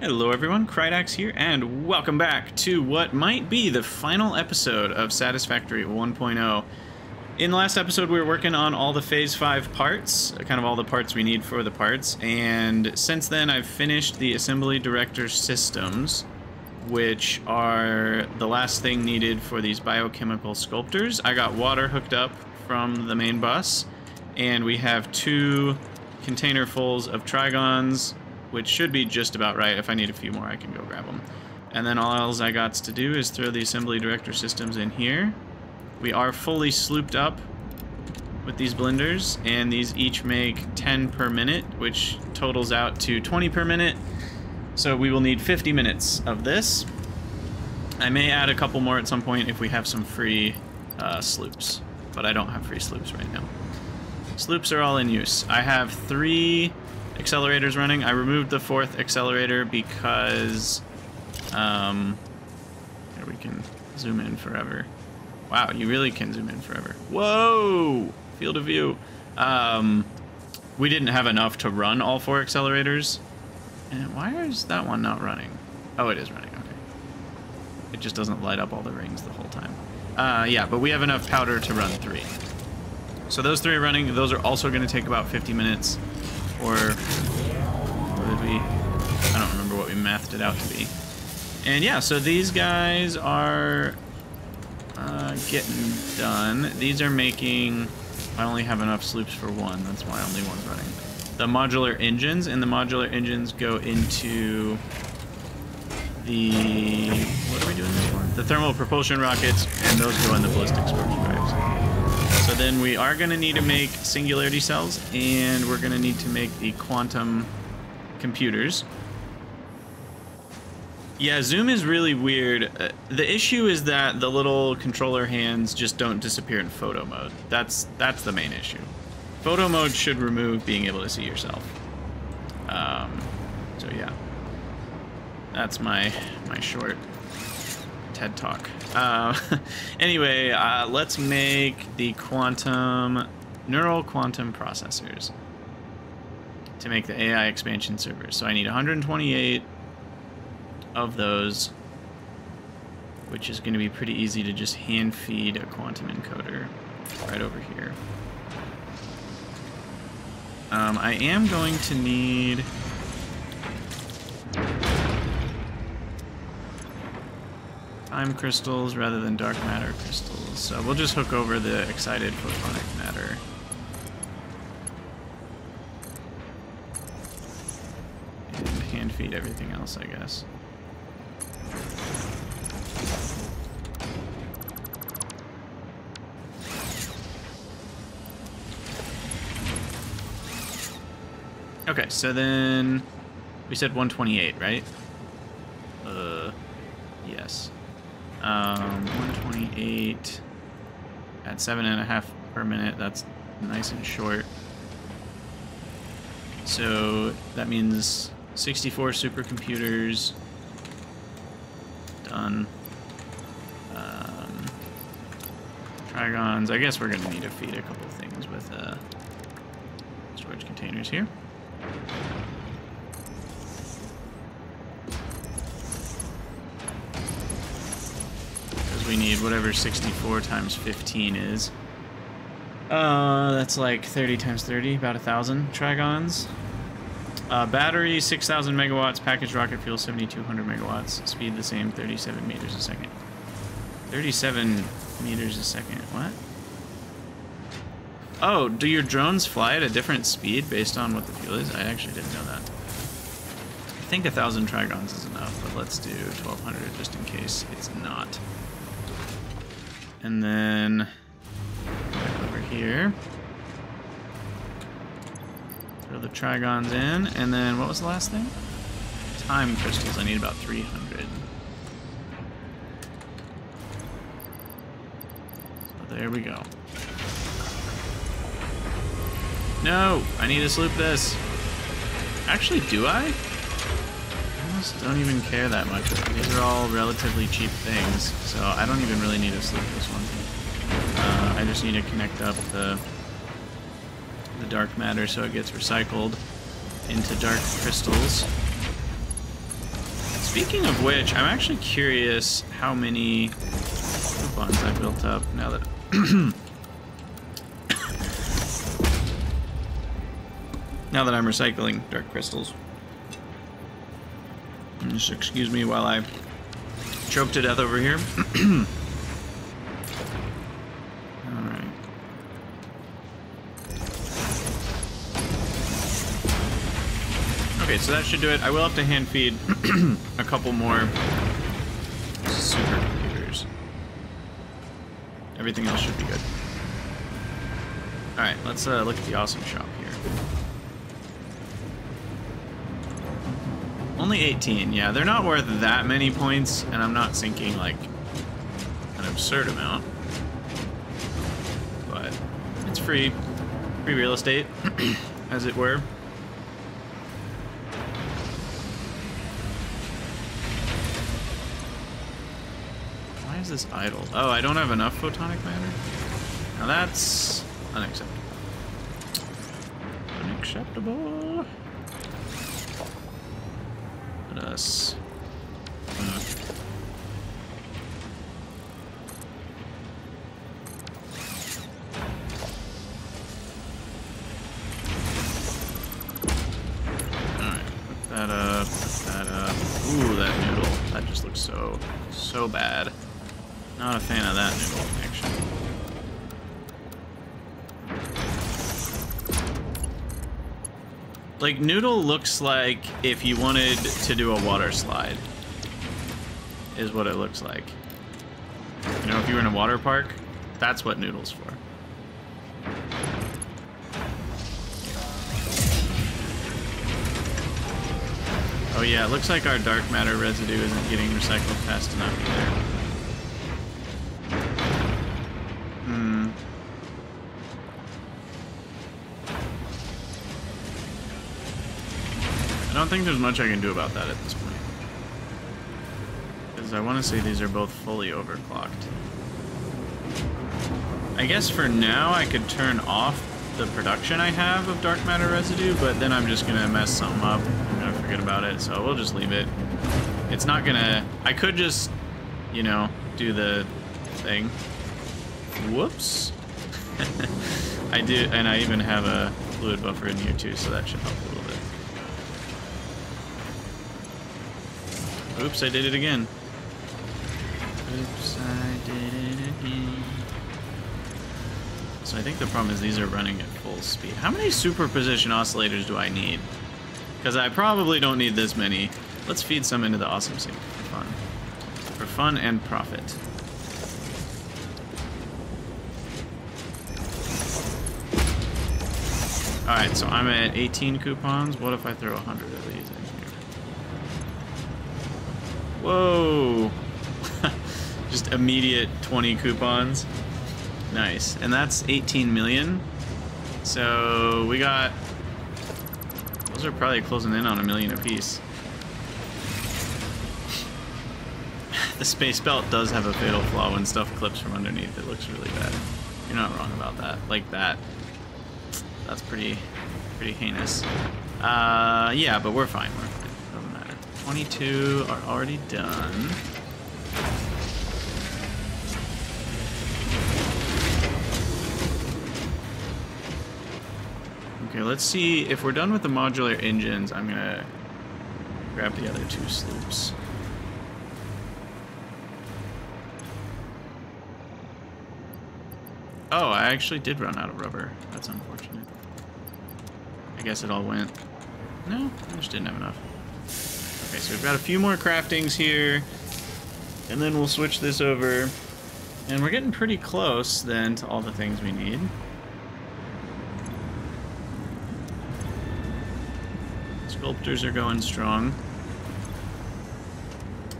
Hello everyone, Krydax here, and welcome back to what might be the final episode of Satisfactory 1.0. In the last episode, we were working on all the Phase 5 parts, kind of all the parts we need for the parts, and since then I've finished the Assembly Director Systems, which are the last thing needed for these biochemical sculptors. I got water hooked up from the main bus, and we have two containerfuls of Trigons, which should be just about right. If I need a few more, I can go grab them. And then all else I got to do is throw the assembly director systems in here. We are fully slooped up with these blenders, and these each make 10 per minute, which totals out to 20 per minute. So we will need 50 minutes of this. I may add a couple more at some point if we have some free uh, sloops, but I don't have free sloops right now. Sloops are all in use. I have three accelerators running. I removed the fourth accelerator because um, here we can zoom in forever. Wow, you really can zoom in forever. Whoa! Field of view. Um, we didn't have enough to run all four accelerators. And why is that one not running? Oh, it is running. Okay. It just doesn't light up all the rings the whole time. Uh, yeah, but we have enough powder to run three. So those three are running. Those are also going to take about 50 minutes or what did we? I don't remember what we mathed it out to be. And yeah, so these guys are uh, getting done. These are making. I only have enough sloops for one. That's why only one's running. The modular engines and the modular engines go into the what are we doing this for? The thermal propulsion rockets, and those go in the ballistic drives. So then we are going to need to make singularity cells, and we're going to need to make the quantum computers. Yeah, zoom is really weird. Uh, the issue is that the little controller hands just don't disappear in photo mode. That's that's the main issue. Photo mode should remove being able to see yourself. Um, so yeah, that's my my short TED talk. Uh, anyway, uh, let's make the quantum neural quantum processors to make the AI expansion servers. So I need 128 of those, which is going to be pretty easy to just hand feed a quantum encoder right over here. Um, I am going to need... Time crystals rather than dark matter crystals. So we'll just hook over the excited photonic matter. And hand feed everything else, I guess. Okay, so then we said 128, right? Uh, yes. Um, 128 at seven and a half per minute. That's nice and short. So that means 64 supercomputers done. Um, Trigons. I guess we're gonna need to feed a couple things with uh, storage containers here. We need whatever 64 times 15 is. Uh, that's like 30 times 30, about a thousand trigons. Uh, battery 6,000 megawatts, package rocket fuel 7,200 megawatts, speed the same, 37 meters a second. 37 meters a second, what? Oh, do your drones fly at a different speed based on what the fuel is? I actually didn't know that. I think a thousand trigons is enough, but let's do 1200 just in case it's not. And then over here, throw the trigons in, and then what was the last thing? Time crystals. I need about 300. So there we go. No, I need to sloop this. Actually, do I? I don't even care that much. These are all relatively cheap things, so I don't even really need to sloop this one. Uh, I just need to connect up the the dark matter so it gets recycled into dark crystals. Speaking of which, I'm actually curious how many coupons I built up now that... now that I'm recycling dark crystals. Just excuse me while I choke to death over here. Alright. Okay, so that should do it. I will have to hand feed a couple more supercomputers. Everything else should be good. Alright, let's uh, look at the awesome shop here. Only 18, yeah. They're not worth that many points, and I'm not sinking, like, an absurd amount. But it's free. Free real estate, as it were. Why is this idle? Oh, I don't have enough photonic matter? Now that's unacceptable. Unacceptable. Us... Like, Noodle looks like if you wanted to do a water slide. Is what it looks like. You know, if you were in a water park, that's what Noodle's for. Oh yeah, it looks like our dark matter residue isn't getting recycled fast enough either. Hmm. Don't think there's much I can do about that at this point. Because I want to say these are both fully overclocked. I guess for now I could turn off the production I have of dark matter residue, but then I'm just going to mess something up. I'm going to forget about it, so we'll just leave it. It's not going to... I could just, you know, do the thing. Whoops. I do, and I even have a fluid buffer in here too, so that should help a little bit. Oops, I did it again. Oops, I did it again. So I think the problem is these are running at full speed. How many superposition oscillators do I need? Because I probably don't need this many. Let's feed some into the awesome sink for fun. For fun and profit. Alright, so I'm at 18 coupons. What if I throw 100 of these in? Whoa! Just immediate 20 coupons. Nice. And that's 18 million. So we got... Those are probably closing in on a million apiece. the space belt does have a fatal flaw when stuff clips from underneath. It looks really bad. You're not wrong about that. Like that. That's pretty, pretty heinous. Uh, yeah, but we're fine. We're fine. Doesn't matter. 22 are already done. Okay, let's see if we're done with the modular engines. I'm gonna grab the other two sloops. Oh, I actually did run out of rubber. That's unfortunate. I guess it all went. No, I just didn't have enough. Okay, so we've got a few more craftings here. And then we'll switch this over. And we're getting pretty close, then, to all the things we need. Sculptors are going strong.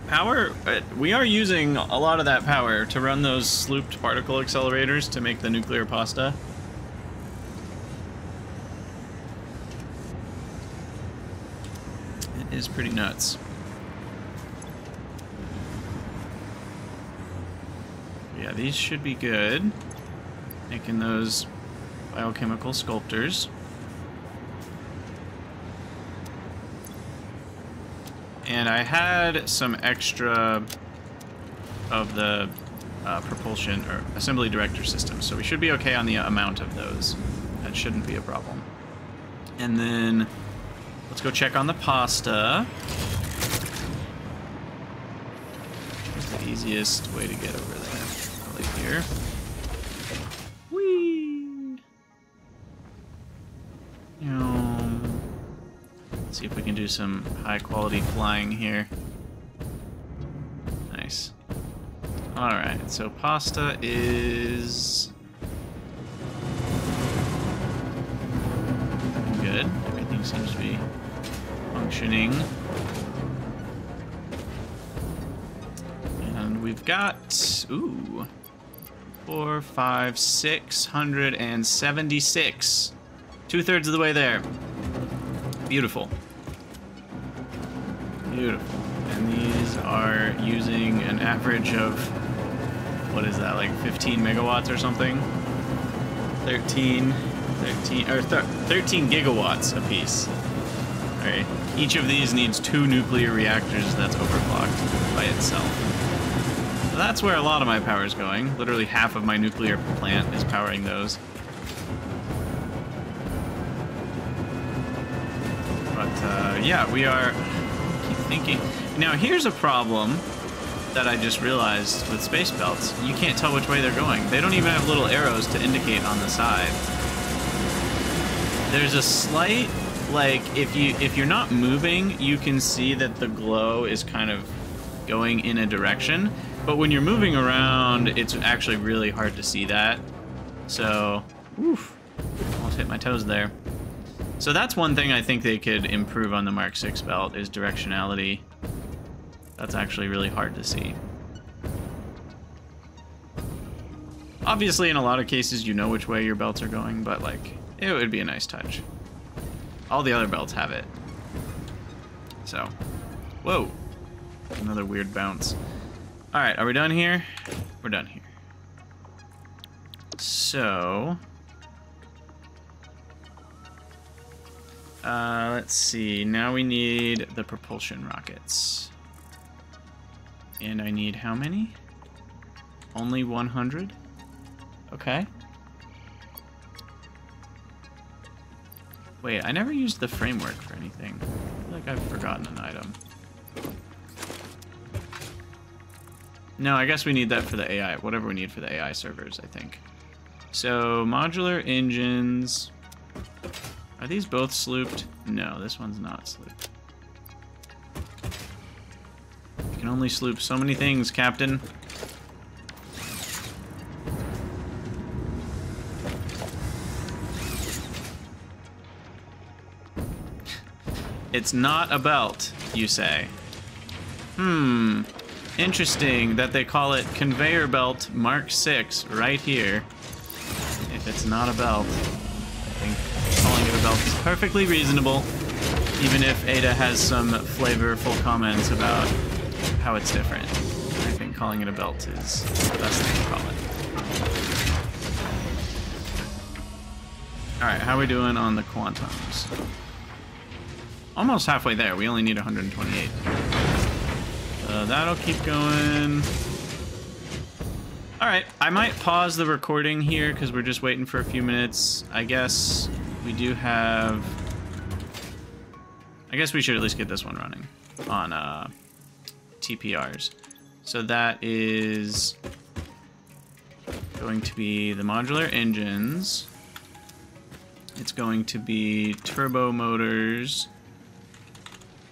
Power, uh, we are using a lot of that power to run those slooped particle accelerators to make the nuclear pasta. Is pretty nuts. Yeah, these should be good. Making those biochemical sculptors. And I had some extra of the uh, propulsion or assembly director system, so we should be okay on the amount of those. That shouldn't be a problem. And then let's go check on the pasta. What's the easiest way to get over there? Probably here. Whee! Let's see if we can do some high quality flying here. Nice. Alright, so pasta is... seems to be functioning. And we've got... Ooh. Four, five, six hundred and seventy-six. Two-thirds of the way there. Beautiful. Beautiful. And these are using an average of, what is that, like 15 megawatts or something? 13, 13, or th 13 gigawatts apiece. piece. Alright, each of these needs two nuclear reactors that's overclocked by itself. So that's where a lot of my power is going. Literally half of my nuclear plant is powering those. But uh, yeah, we are Keep thinking. Now, here's a problem that I just realized with space belts. You can't tell which way they're going. They don't even have little arrows to indicate on the side. There's a slight, like, if, you, if you're not moving, you can see that the glow is kind of going in a direction. But when you're moving around, it's actually really hard to see that. So, oof, almost hit my toes there. So that's one thing I think they could improve on the Mark 6 belt is directionality. That's actually really hard to see. Obviously, in a lot of cases, you know which way your belts are going, but, like, it would be a nice touch. All the other belts have it. So, whoa. Another weird bounce. Alright, are we done here? We're done here. So, Uh, let's see. Now we need the propulsion rockets. And I need how many? Only 100? Okay. Wait, I never used the framework for anything. I feel like I've forgotten an item. No, I guess we need that for the AI. Whatever we need for the AI servers, I think. So, modular engines... Are these both slooped? No, this one's not slooped. You can only sloop so many things, Captain. It's not a belt, you say. Hmm. Interesting that they call it Conveyor Belt Mark 6 right here. If it's not a belt I think calling it a belt is perfectly reasonable, even if Ada has some flavorful comments about how it's different. I think calling it a belt is the best thing to call it. Alright, how are we doing on the quantums? Almost halfway there. We only need 128. So that'll keep going. Alright, I might pause the recording here because we're just waiting for a few minutes. I guess we do have... I guess we should at least get this one running on uh, TPRs. So that is going to be the modular engines. It's going to be turbo motors.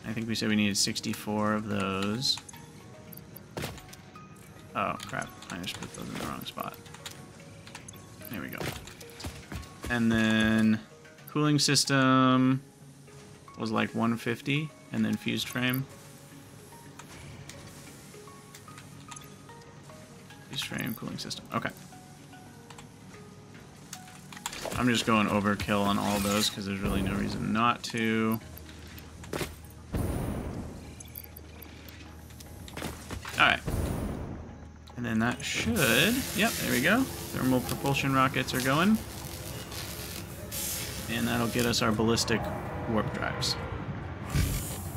I think we said we needed 64 of those. Oh, crap. I just put those in the wrong spot. There we go. And then Cooling system was like 150, and then fused frame. Fused frame, cooling system. Okay. I'm just going overkill on all those because there's really no reason not to. Alright. And then that should... Yep, there we go. Thermal propulsion rockets are going and that'll get us our ballistic warp drives.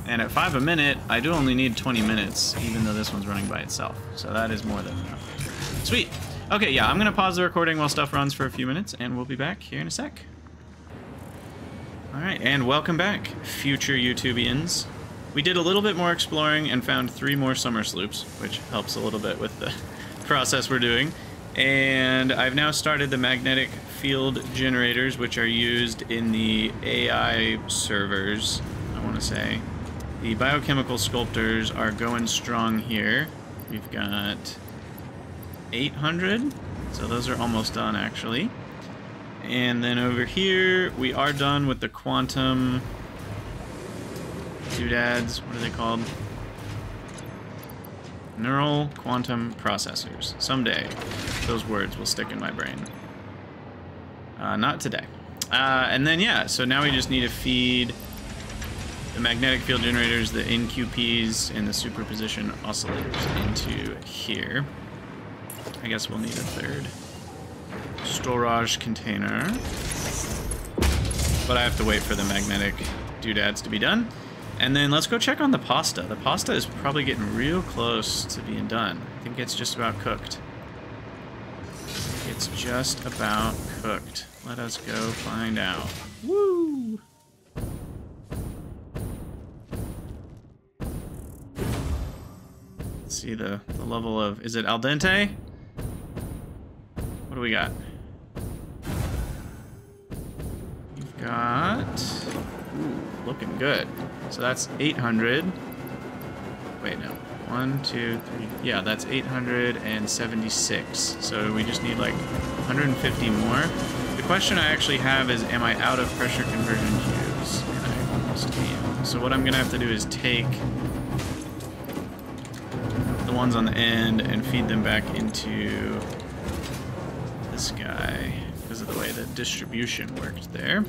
And at 5 a minute, I do only need 20 minutes, even though this one's running by itself. So that is more than enough. Sweet. Okay, yeah, I'm going to pause the recording while stuff runs for a few minutes, and we'll be back here in a sec. Alright, and welcome back, future YouTubians. We did a little bit more exploring and found three more Somersloops, which helps a little bit with the process we're doing. And I've now started the magnetic field generators, which are used in the AI servers, I want to say. The biochemical sculptors are going strong here. We've got 800, so those are almost done, actually. And then over here, we are done with the quantum doodads. What are they called? Neural quantum processors. Someday, those words will stick in my brain. Uh, not today. Uh, and then, yeah, so now we just need to feed the magnetic field generators, the NQPs, and the superposition oscillators into here. I guess we'll need a third storage container. But I have to wait for the magnetic doodads to be done. And then let's go check on the pasta. The pasta is probably getting real close to being done. I think it's just about cooked. It's just about cooked. Let us go find out. Woo! Let's see the, the level of... Is it al dente? What do we got? We've got... Ooh, looking good. So that's 800. Wait, no. One, two, three. Yeah, that's 876. So we just need like 150 more. The question I actually have is, am I out of pressure conversion cubes? And I almost. So what I'm going to have to do is take the ones on the end and feed them back into this guy because of the way the distribution worked there.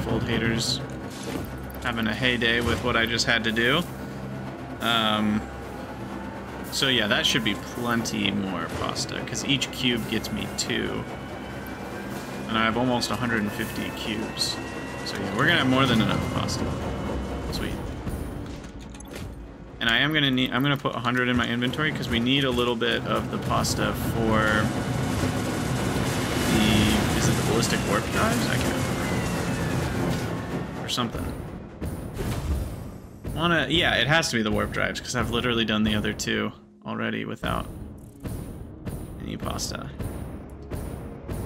Manifold haters having a heyday with what I just had to do. Um, so yeah, that should be plenty more pasta, because each cube gets me two. And I have almost 150 cubes. So yeah, we're gonna have more than enough pasta. Sweet. And I am gonna need, I'm gonna put 100 in my inventory, because we need a little bit of the pasta for the, is it the ballistic warp drives? I can't something. Wanna, yeah, it has to be the warp drives, because I've literally done the other two already without any pasta.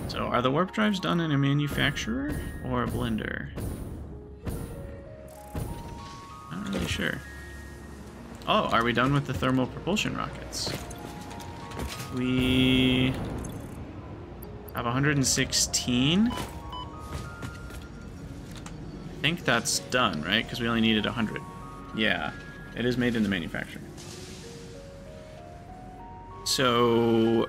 So are the warp drives done in a manufacturer or a blender? Not really sure. Oh, are we done with the thermal propulsion rockets? We have 116. I think that's done, right? Because we only needed 100. Yeah, it is made in the manufacturer. So...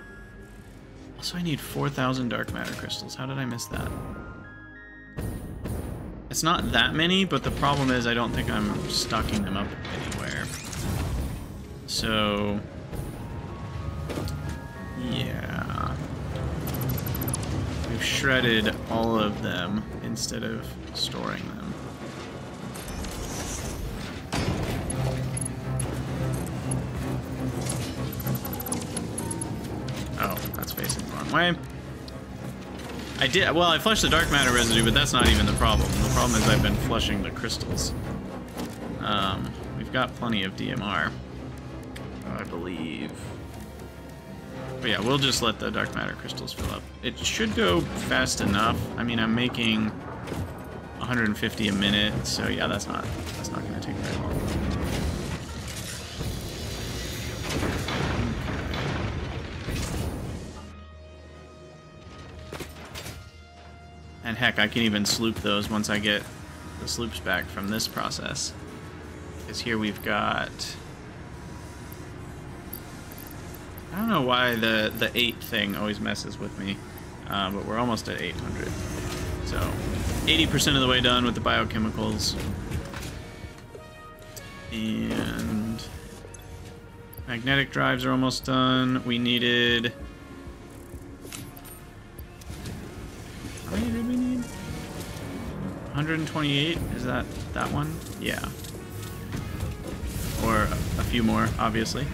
Also, I need 4,000 dark matter crystals. How did I miss that? It's not that many, but the problem is I don't think I'm stocking them up anywhere. So... Yeah... We've shredded all of them instead of storing them. I did, well, I flushed the dark matter residue, but that's not even the problem. The problem is I've been flushing the crystals. Um, we've got plenty of DMR, I believe. But yeah, we'll just let the dark matter crystals fill up. It should go fast enough. I mean, I'm making 150 a minute, so yeah, that's not, that's not heck, I can even sloop those once I get the sloops back from this process. Because here we've got... I don't know why the, the 8 thing always messes with me, uh, but we're almost at 800. So, 80% of the way done with the biochemicals. And... Magnetic drives are almost done. We needed... 128. Is that that one? Yeah. Or a few more, obviously.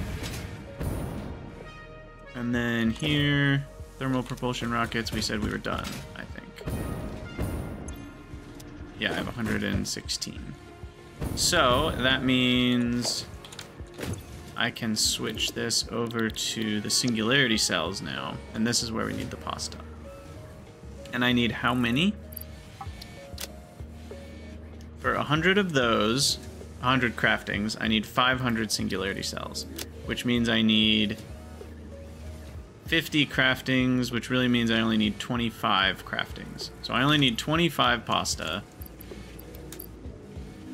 And then here, thermal propulsion rockets, we said we were done, I think. Yeah, I have 116. So, that means I can switch this over to the singularity cells now. And this is where we need the pasta. And I need how many? For 100 of those, 100 craftings, I need 500 singularity cells, which means I need 50 craftings, which really means I only need 25 craftings. So I only need 25 pasta,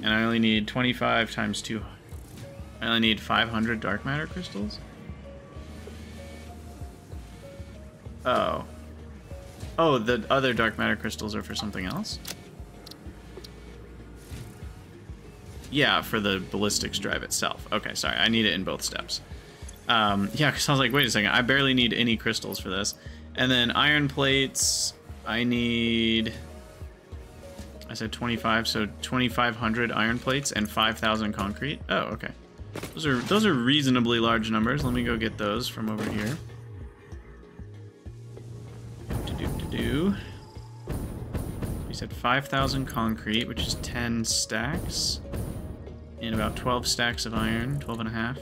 and I only need 25 times 2. I only need 500 dark matter crystals? Oh. Oh, the other dark matter crystals are for something else? Yeah, for the ballistics drive itself. Okay, sorry, I need it in both steps. Um, yeah, because I was like, wait a second, I barely need any crystals for this. And then iron plates, I need... I said 25, so 2,500 iron plates and 5,000 concrete. Oh, okay. Those are those are reasonably large numbers. Let me go get those from over here. Do do do do. We said 5,000 concrete, which is 10 stacks in about 12 stacks of iron, 12 and a half.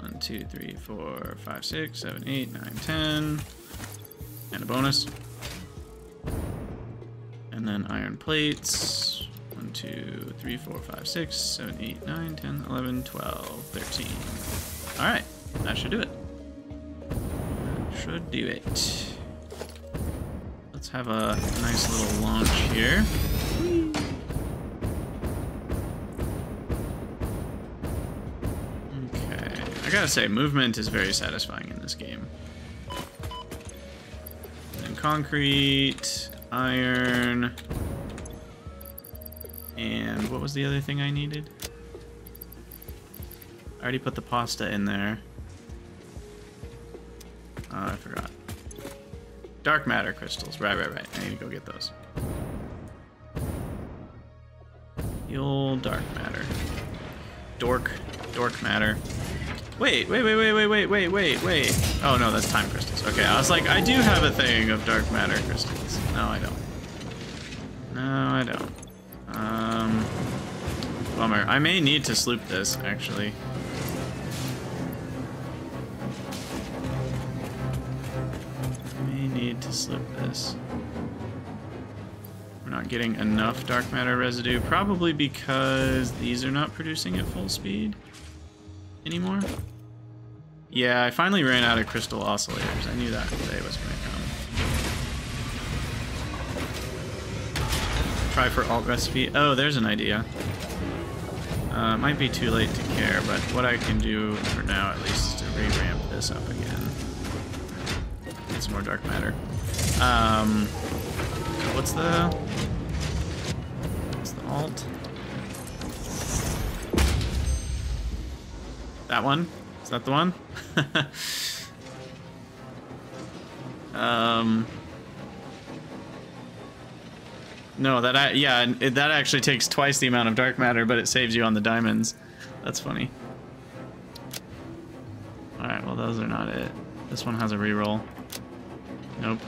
One, two, three, four, five, six, seven, eight, nine, ten, and a bonus. And then iron plates. One, two, three, four, five, six, seven, eight, nine, ten, eleven, twelve, thirteen. All right, that should do it. That should do it. Let's have a nice little launch here. Gotta say, movement is very satisfying in this game. And concrete, iron, and what was the other thing I needed? I already put the pasta in there. Oh, I forgot. Dark matter crystals. Right, right, right. I need to go get those. Fuel dark matter. Dork. Dork matter. Wait, wait, wait, wait, wait, wait, wait, wait, wait. Oh no, that's time crystals. Okay, I was like, I do have a thing of dark matter crystals. No, I don't. No, I don't. Um, bummer. I may need to sloop this, actually. May need to sloop this. We're not getting enough dark matter residue, probably because these are not producing at full speed anymore. Yeah, I finally ran out of crystal oscillators. I knew that day was going to come. Try for alt recipe. Oh, there's an idea. Uh, might be too late to care, but what I can do for now, at least, is to re-ramp this up again. Get some more dark matter. Um, what's the... What's the alt? That one? That the one? um. No, that yeah, it, that actually takes twice the amount of dark matter, but it saves you on the diamonds. That's funny. All right, well those are not it. This one has a reroll. Nope.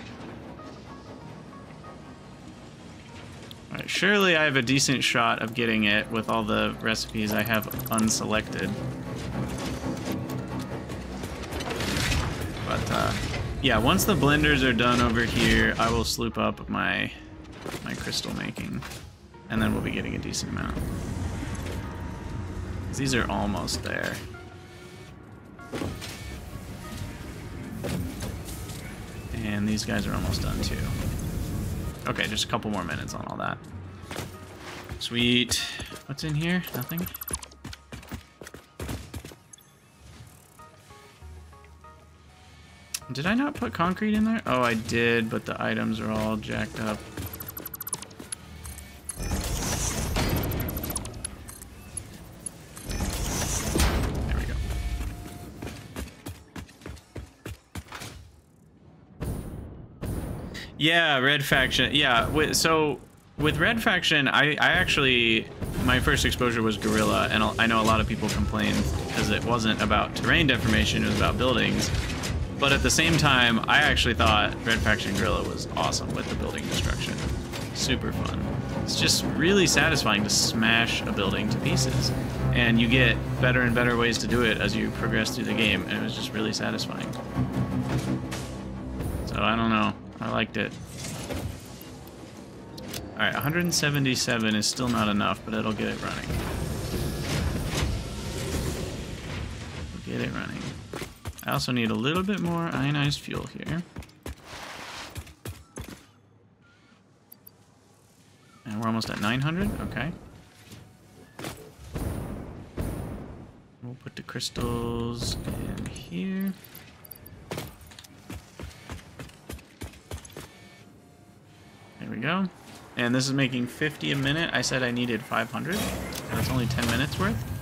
All right, surely I have a decent shot of getting it with all the recipes I have unselected. But uh, yeah, once the blenders are done over here, I will sloop up my my crystal making, and then we'll be getting a decent amount. These are almost there. And these guys are almost done too. Okay, just a couple more minutes on all that. Sweet. What's in here? Nothing? Did I not put concrete in there? Oh, I did, but the items are all jacked up. There we go. Yeah, Red Faction. Yeah, so with Red Faction, I, I actually, my first exposure was Guerrilla, and I know a lot of people complained because it wasn't about terrain deformation, it was about buildings. But at the same time, I actually thought Red Faction Guerrilla was awesome with the building destruction. Super fun. It's just really satisfying to smash a building to pieces. And you get better and better ways to do it as you progress through the game, and it was just really satisfying. So I don't know. I liked it. Alright, 177 is still not enough, but it'll get it running. Get it running. I also need a little bit more ionized fuel here. And we're almost at 900, okay. We'll put the crystals in here. There we go. And this is making 50 a minute. I said I needed 500. And it's only 10 minutes worth.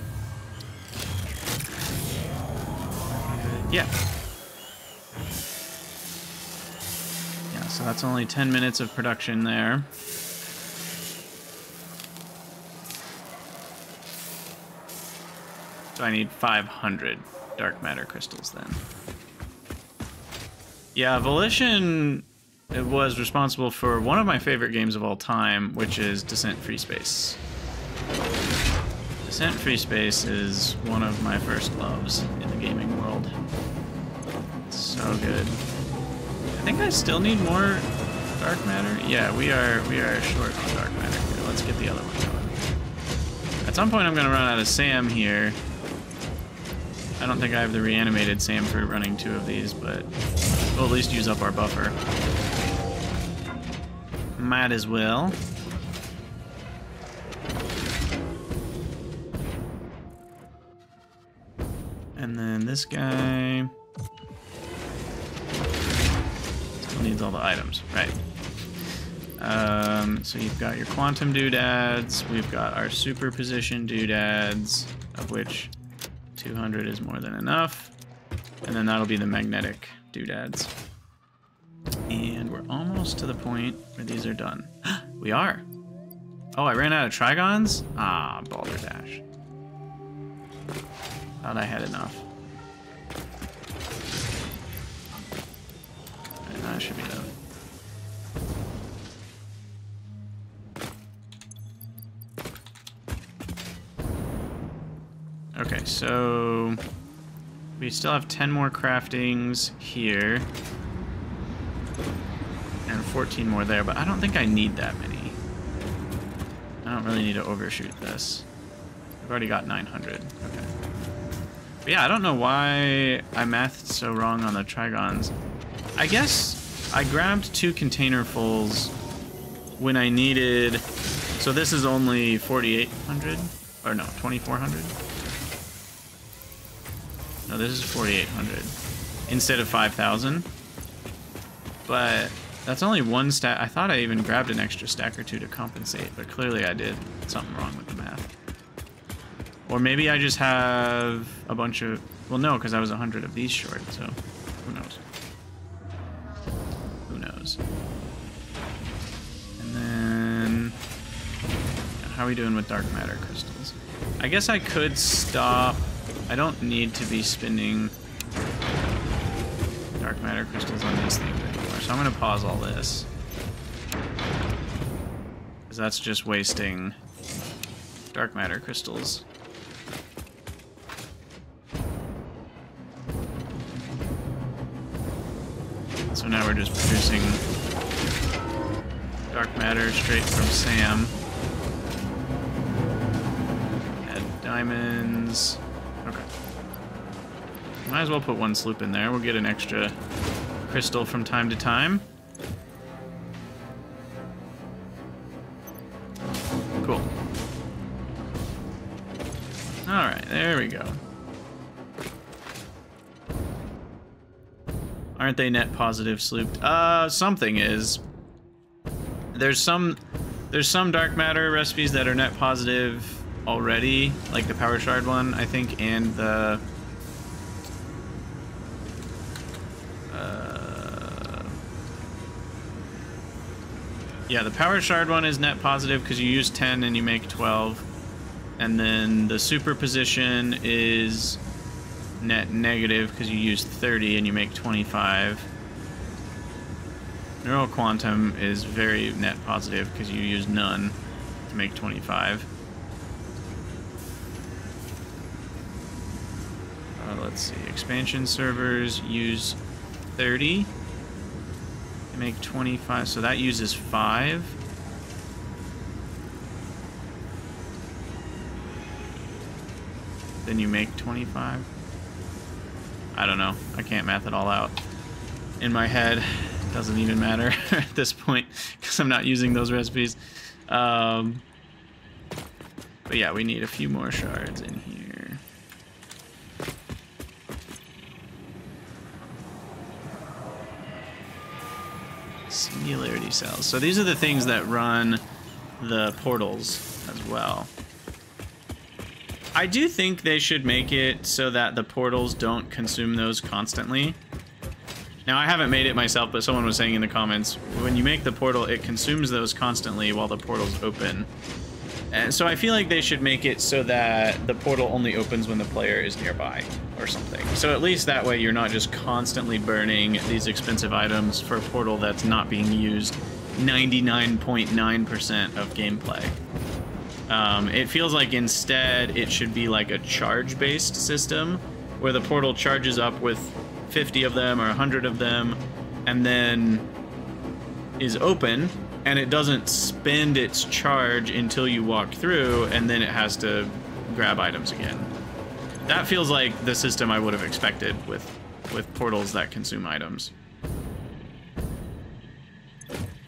Yeah. Yeah, so that's only 10 minutes of production there. So I need 500 dark matter crystals then. Yeah, Volition it was responsible for one of my favorite games of all time, which is Descent Free Space. Descent Free Space is one of my first loves gaming world. So good. I think I still need more dark matter. Yeah, we are we are short on dark matter here. Let's get the other one going. At some point I'm gonna run out of SAM here. I don't think I have the reanimated SAM for running two of these, but we'll at least use up our buffer. Might as well. And then this guy still needs all the items, right? Um, so you've got your quantum doodads, we've got our superposition doodads, of which 200 is more than enough, and then that'll be the magnetic doodads. And we're almost to the point where these are done. we are. Oh, I ran out of Trigons? Ah, Balderdash. Thought I had enough. Right, that should be done. Okay, so we still have 10 more craftings here. and 14 more there, but I don't think I need that many. I don't really need to overshoot this. I've already got 900. Okay. But yeah, I don't know why I mathed so wrong on the Trigons. I guess I grabbed two containerfuls when I needed... So this is only 4,800? Or no, 2,400? No, this is 4,800 instead of 5,000. But that's only one stack. I thought I even grabbed an extra stack or two to compensate, but clearly I did something wrong with the math. Or maybe I just have a bunch of... Well, no, because I was 100 of these short, so who knows? Who knows? And then... How are we doing with dark matter crystals? I guess I could stop... I don't need to be spending dark matter crystals on these things anymore, so I'm going to pause all this. Because that's just wasting dark matter crystals. So now we're just producing dark matter straight from SAM. Add diamonds. Okay. Might as well put one sloop in there. We'll get an extra crystal from time to time. Cool. Alright, there we go. Aren't they net positive slooped? Uh, something is. There's some there's some dark matter recipes that are net positive already, like the power shard one, I think, and the yeah, the power shard one is net positive because you use 10 and you make 12. And then the superposition is net negative because you use 30 and you make 25. Neural quantum is very net positive because you use none to make 25. Uh, let's see, expansion servers use 30 to make 25, so that uses 5. Then you make 25. I don't know. I can't math it all out. In my head, it doesn't even matter at this point because I'm not using those recipes. Um, but yeah, we need a few more shards in here. Singularity cells. So these are the things that run the portals as well. I do think they should make it so that the portals don't consume those constantly. Now, I haven't made it myself, but someone was saying in the comments, when you make the portal, it consumes those constantly while the portal's open. And so I feel like they should make it so that the portal only opens when the player is nearby or something. So at least that way you're not just constantly burning these expensive items for a portal that's not being used 99.9% .9 of gameplay. Um, it feels like instead it should be like a charge-based system where the portal charges up with 50 of them or 100 of them and then is open and it doesn't spend its charge until you walk through and then it has to grab items again. That feels like the system I would have expected with with portals that consume items.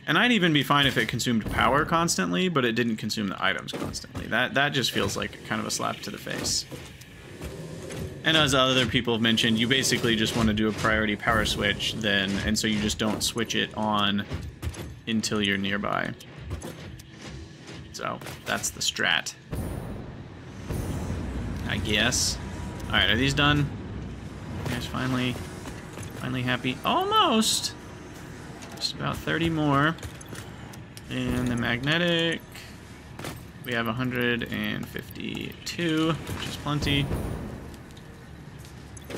And I'd even be fine if it consumed power constantly, but it didn't consume the items constantly. That that just feels like kind of a slap to the face. And as other people have mentioned, you basically just want to do a priority power switch then, and so you just don't switch it on until you're nearby. So, that's the strat. I guess. Alright, are these done? You guys finally, finally happy? Almost! Just about 30 more. And the magnetic, we have 152, which is plenty. So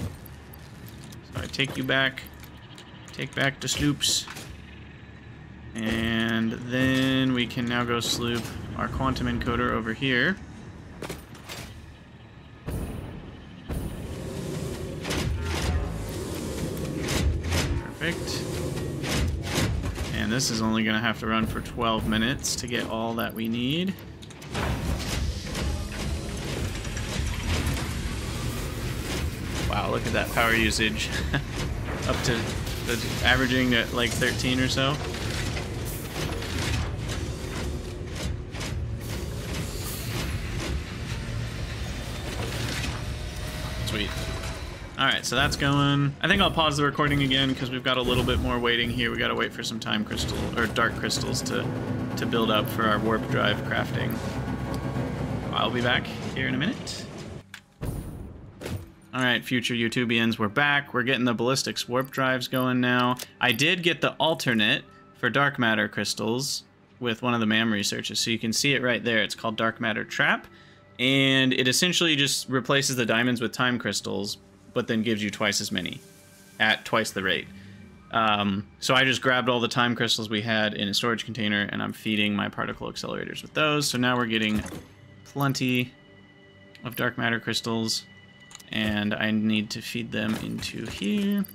I take you back, take back the sloops. And then we can now go sloop our quantum encoder over here. Perfect. And this is only going to have to run for 12 minutes to get all that we need. Wow, look at that power usage. Up to the averaging at like 13 or so. Alright, so that's going. I think I'll pause the recording again because we've got a little bit more waiting here. We gotta wait for some time crystal or dark crystals to to build up for our warp drive crafting. I'll be back here in a minute. Alright, future YouTubians, we're back. We're getting the ballistics warp drives going now. I did get the alternate for dark matter crystals with one of the MAM researches, so you can see it right there. It's called Dark Matter Trap, and it essentially just replaces the diamonds with time crystals, but then gives you twice as many at twice the rate. Um, so I just grabbed all the time crystals we had in a storage container, and I'm feeding my particle accelerators with those. So now we're getting plenty of dark matter crystals and I need to feed them into here.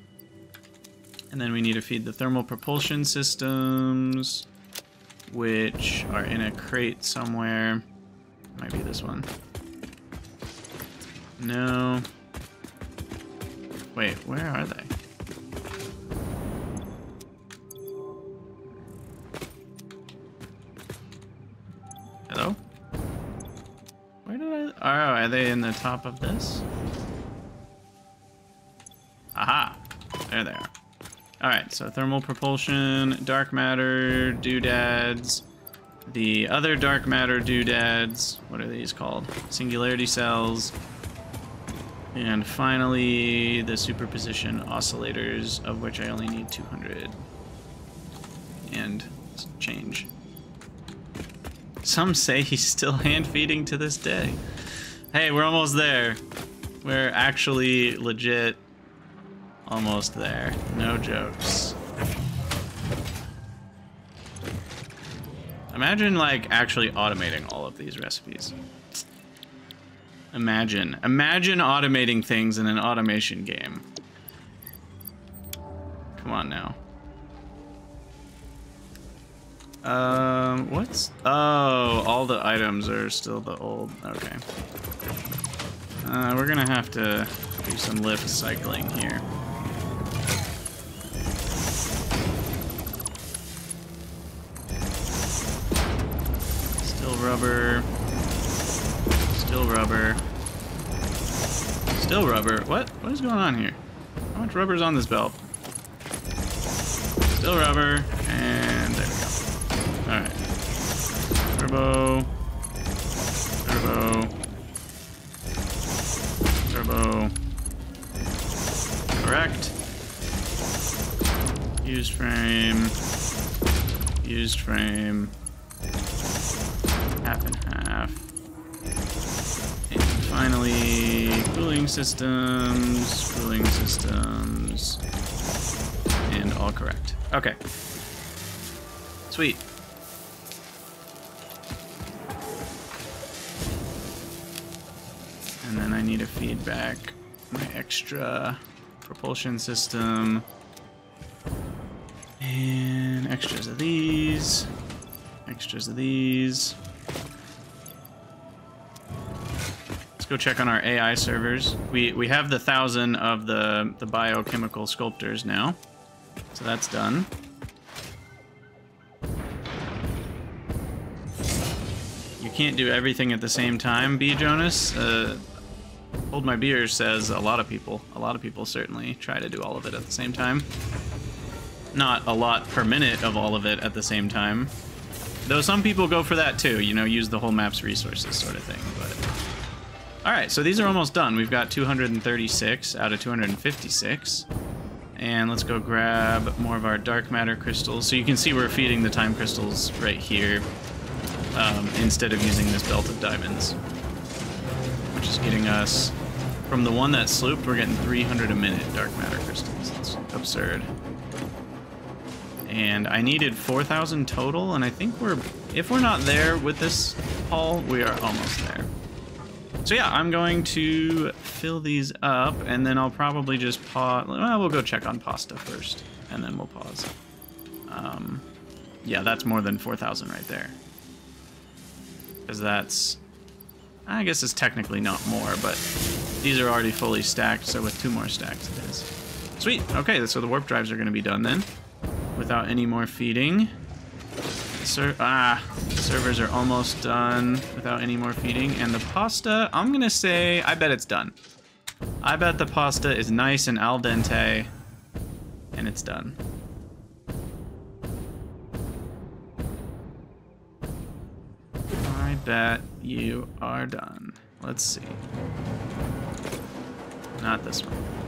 And then we need to feed the thermal propulsion systems, which are in a crate somewhere. Might be this one. No. Wait, where are they? Hello? Where did I... Oh, are they in the top of this? Aha! There they are. Alright, so thermal propulsion, dark matter, doodads, the other dark matter doodads, what are these called? Singularity cells, and finally the superposition oscillators, of which I only need 200. And change. Some say he's still hand feeding to this day. Hey, we're almost there. We're actually legit almost there. No jokes. Imagine, like, actually automating all of these recipes. Imagine. Imagine automating things in an automation game. Come on now. Um, what's... Oh, all the items are still the old... Okay. Uh, we're gonna have to do some lift cycling here. Still rubber. Still rubber. Still rubber. What? What is going on here? How much rubber is on this belt? Still rubber. And there we go. Alright. Turbo. Turbo. Turbo. Correct. Used frame. Used frame. Finally, cooling systems, cooling systems, and all correct. Okay. Sweet. And then I need to feed back my extra propulsion system. And extras of these. Extras of these. Go check on our AI servers. We we have the thousand of the, the biochemical sculptors now. So that's done. You can't do everything at the same time, B. Jonas. Uh, Hold My Beer says a lot of people, a lot of people certainly try to do all of it at the same time. Not a lot per minute of all of it at the same time. Though some people go for that too, you know, use the whole map's resources sort of thing, but... Alright, so these are almost done. We've got 236 out of 256. And let's go grab more of our dark matter crystals. So you can see we're feeding the time crystals right here um, instead of using this belt of diamonds. Which is getting us, from the one that slooped, we're getting 300 a minute dark matter crystals. That's absurd. And I needed 4,000 total, and I think we're, if we're not there with this haul, we are almost there. So yeah, I'm going to fill these up, and then I'll probably just pause. Well, we'll go check on pasta first, and then we'll pause. Um, yeah, that's more than 4,000 right there. Because that's... I guess it's technically not more, but these are already fully stacked, so with two more stacks it is. Sweet, okay, so the warp drives are going to be done then, without any more feeding. Ser ah, servers are almost done without any more feeding. And the pasta, I'm gonna say, I bet it's done. I bet the pasta is nice and al dente, and it's done. I bet you are done. Let's see. Not this one.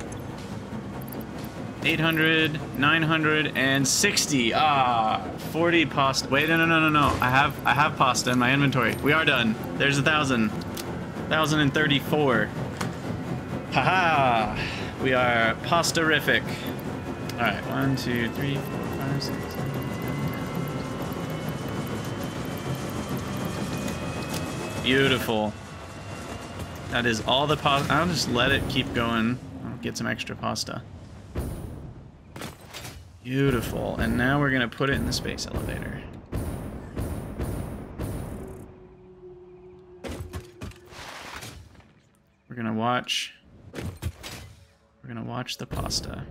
800, 960. Ah, 40 pasta. Wait, no, no, no, no, no. I have, I have pasta in my inventory. We are done. There's a thousand. 1,034. Haha. We are pasta-rific. All right, one, two, three, four, five, six, seven. Beautiful. That is all the pasta. I'll just let it keep going. I'll get some extra pasta. Beautiful. And now we're going to put it in the space elevator. We're going to watch... We're going to watch the pasta.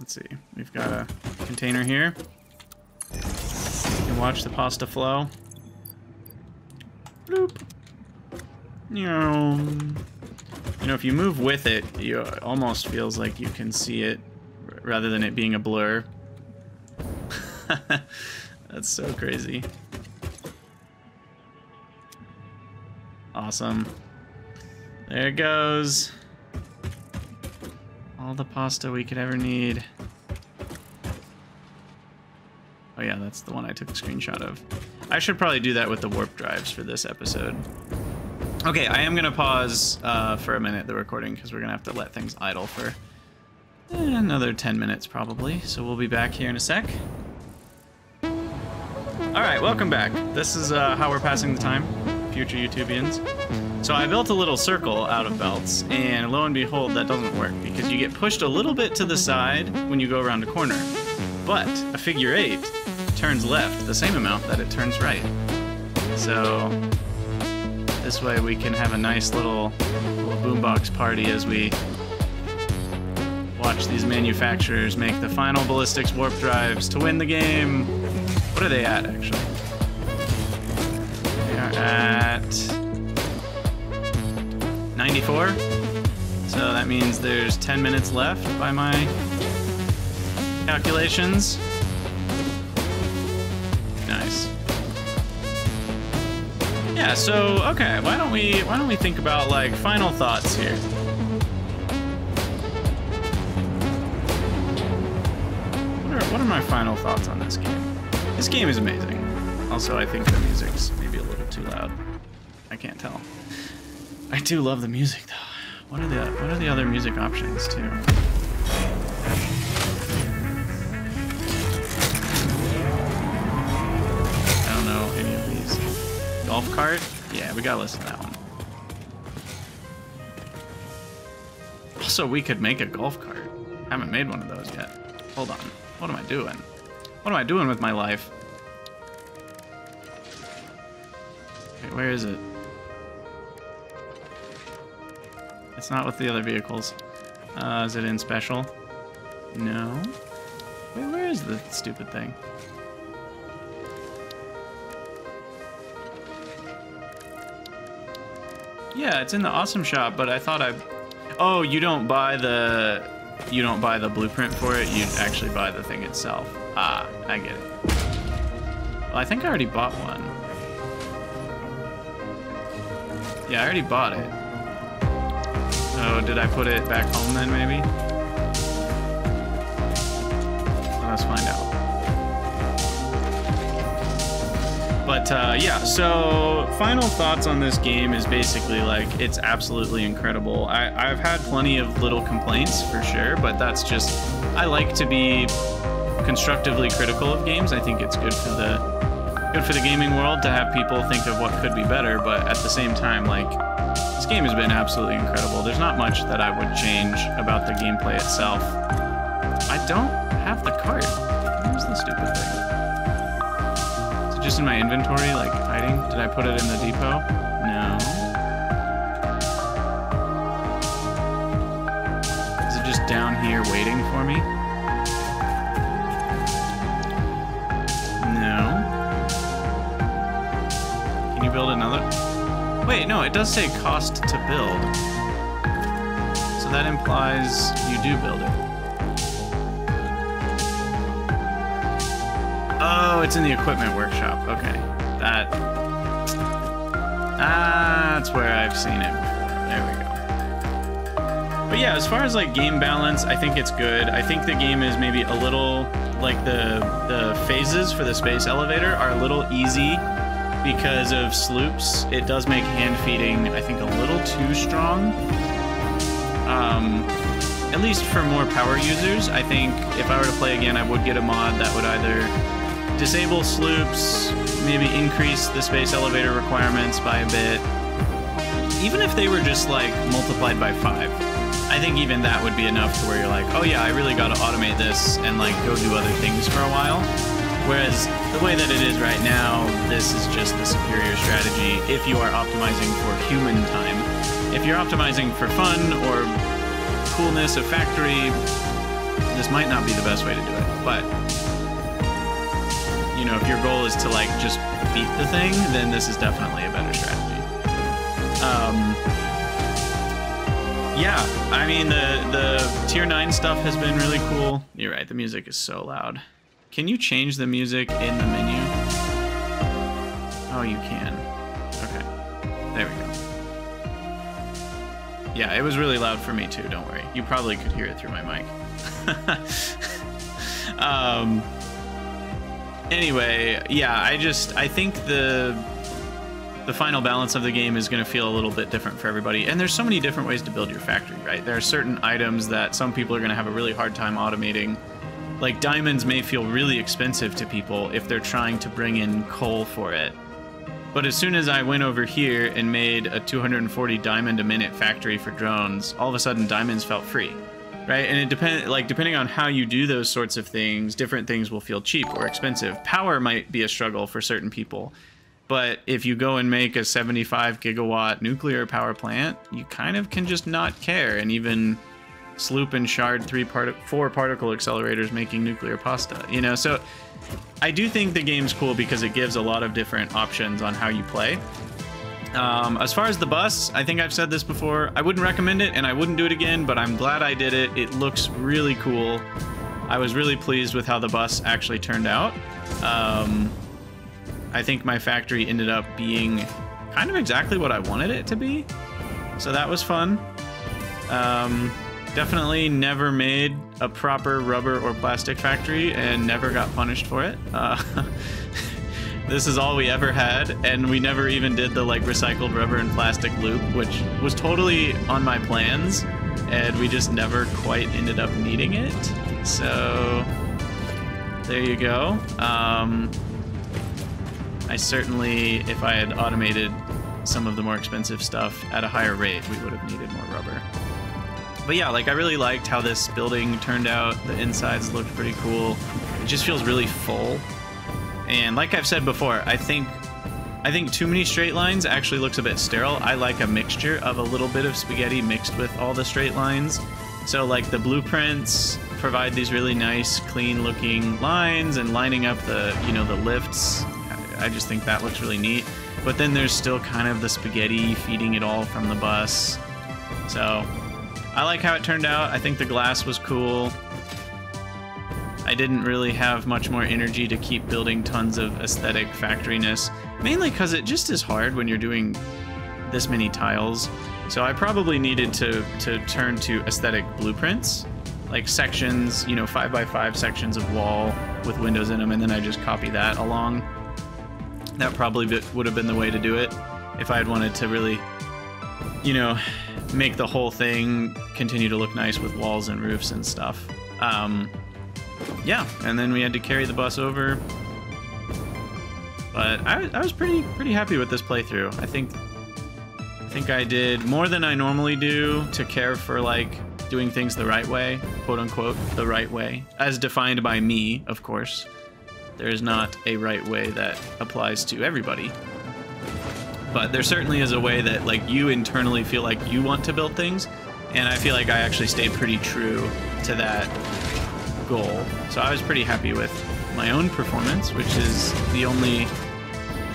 Let's see. We've got a container here. You can watch the pasta flow. Bloop. You um, know, you know, if you move with it, you almost feels like you can see it rather than it being a blur. That's so crazy. Awesome. There it goes. All the pasta we could ever need. Oh yeah, that's the one I took a screenshot of. I should probably do that with the warp drives for this episode. Okay, I am gonna pause uh, for a minute the recording because we're gonna have to let things idle for another 10 minutes probably. So we'll be back here in a sec. All right, welcome back. This is uh, how we're passing the time, future YouTubians. So I built a little circle out of belts, and lo and behold, that doesn't work because you get pushed a little bit to the side when you go around a corner. But a figure eight turns left the same amount that it turns right. So this way we can have a nice little, little boombox party as we watch these manufacturers make the final ballistics warp drives to win the game. What are they at, actually? They are at 94. So that means there's 10 minutes left by my calculations. Yeah, so okay, why don't we why don't we think about like final thoughts here? What are, what are my final thoughts on this game? This game is amazing. Also, I think the music's maybe a little too loud. I can't tell. I do love the music though. What are the what are the other music options too? Yeah, we gotta listen to that one. Also, we could make a golf cart. I Haven't made one of those yet. Hold on. What am I doing? What am I doing with my life? Wait, where is it? It's not with the other vehicles. Uh, is it in special? No. Wait, where is the stupid thing? Yeah, it's in the awesome shop, but I thought I... Oh, you don't buy the... You don't buy the blueprint for it, you actually buy the thing itself. Ah, I get it. Well, I think I already bought one. Yeah, I already bought it. Oh, did I put it back home then, maybe? Let's find out. But uh, yeah, so final thoughts on this game is basically like it's absolutely incredible. I, I've had plenty of little complaints for sure, but that's just I like to be constructively critical of games. I think it's good for the good for the gaming world to have people think of what could be better, but at the same time, like this game has been absolutely incredible. There's not much that I would change about the gameplay itself. I don't have the cart. Just in my inventory, like hiding? Did I put it in the depot? No. Is it just down here waiting for me? No. Can you build another? Wait, no, it does say cost to build. So that implies you do build it. Oh, it's in the equipment workshop. Okay. That... That's where I've seen it before. There we go. But yeah, as far as like game balance, I think it's good. I think the game is maybe a little like the the phases for the space elevator are a little easy because of sloops. It does make hand feeding, I think, a little too strong. Um, at least for more power users, I think if I were to play again, I would get a mod that would either disable sloops, maybe increase the space elevator requirements by a bit. Even if they were just like multiplied by five, I think even that would be enough to where you're like, oh yeah, I really got to automate this and like go do other things for a while. Whereas the way that it is right now, this is just the superior strategy if you are optimizing for human time. If you're optimizing for fun or coolness of factory, this might not be the best way to do it. But, you know, if your goal is to like just beat the thing, then this is definitely a better strategy. Um, yeah, I mean, the, the tier 9 stuff has been really cool. You're right, the music is so loud. Can you change the music in the menu? Oh, you can. Okay. There we go. Yeah, it was really loud for me too, don't worry. You probably could hear it through my mic. um, anyway, yeah, I just, I think the the final balance of the game is going to feel a little bit different for everybody. And there's so many different ways to build your factory, right? There are certain items that some people are going to have a really hard time automating. Like diamonds may feel really expensive to people if they're trying to bring in coal for it. But as soon as I went over here and made a 240 diamond a minute factory for drones, all of a sudden diamonds felt free. Right? And it depend like depending on how you do those sorts of things, different things will feel cheap or expensive. Power might be a struggle for certain people. But if you go and make a 75 gigawatt nuclear power plant, you kind of can just not care and even sloop and shard three part four particle accelerators making nuclear pasta. You know, so I do think the game's cool because it gives a lot of different options on how you play. Um, as far as the bus, I think I've said this before. I wouldn't recommend it and I wouldn't do it again, but I'm glad I did it. It looks really cool. I was really pleased with how the bus actually turned out. Um, I think my factory ended up being kind of exactly what I wanted it to be. So that was fun. Um, Definitely never made a proper rubber or plastic factory and never got punished for it. Uh, this is all we ever had, and we never even did the like recycled rubber and plastic loop, which was totally on my plans, and we just never quite ended up needing it. So there you go. Um, I certainly, if I had automated some of the more expensive stuff at a higher rate, we would have needed more rubber. But yeah, like I really liked how this building turned out. The insides looked pretty cool. It just feels really full. And like I've said before, I think I think too many straight lines actually looks a bit sterile. I like a mixture of a little bit of spaghetti mixed with all the straight lines. So like the blueprints provide these really nice, clean looking lines and lining up the, you know, the lifts. I just think that looks really neat. But then there's still kind of the spaghetti feeding it all from the bus. So I like how it turned out. I think the glass was cool. I didn't really have much more energy to keep building tons of aesthetic factoriness, mainly because it just is hard when you're doing this many tiles. So I probably needed to, to turn to aesthetic blueprints, like sections, you know, 5 by 5 sections of wall with windows in them, and then I just copy that along. That probably would have been the way to do it if I had wanted to really, you know, make the whole thing continue to look nice with walls and roofs and stuff. Um, yeah, and then we had to carry the bus over. But I, I was pretty pretty happy with this playthrough. I think I think I did more than I normally do to care for like doing things the right way, quote unquote, the right way, as defined by me, of course. There is not a right way that applies to everybody but there certainly is a way that like you internally feel like you want to build things and i feel like i actually stayed pretty true to that goal so i was pretty happy with my own performance which is the only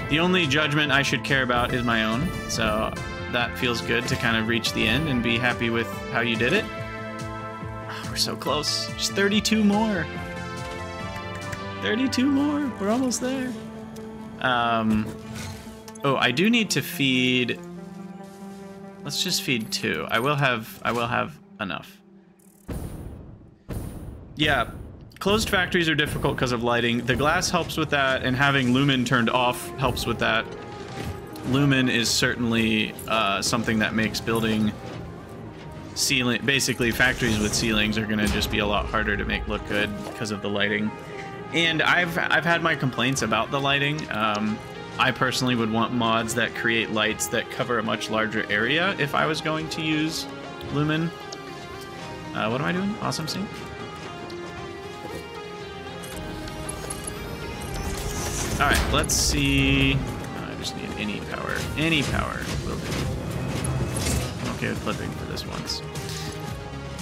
the only judgment i should care about is my own so that feels good to kind of reach the end and be happy with how you did it oh, we're so close just 32 more 32 more we're almost there um Oh, I do need to feed. Let's just feed two. I will have. I will have enough. Yeah, closed factories are difficult because of lighting. The glass helps with that, and having lumen turned off helps with that. Lumen is certainly uh, something that makes building ceiling, basically factories with ceilings are going to just be a lot harder to make look good because of the lighting. And I've I've had my complaints about the lighting. Um, I personally would want mods that create lights that cover a much larger area if I was going to use Lumen. Uh, what am I doing? Awesome sink? Alright, let's see. Oh, I just need any power. Any power will do. I'm okay with flipping for this once.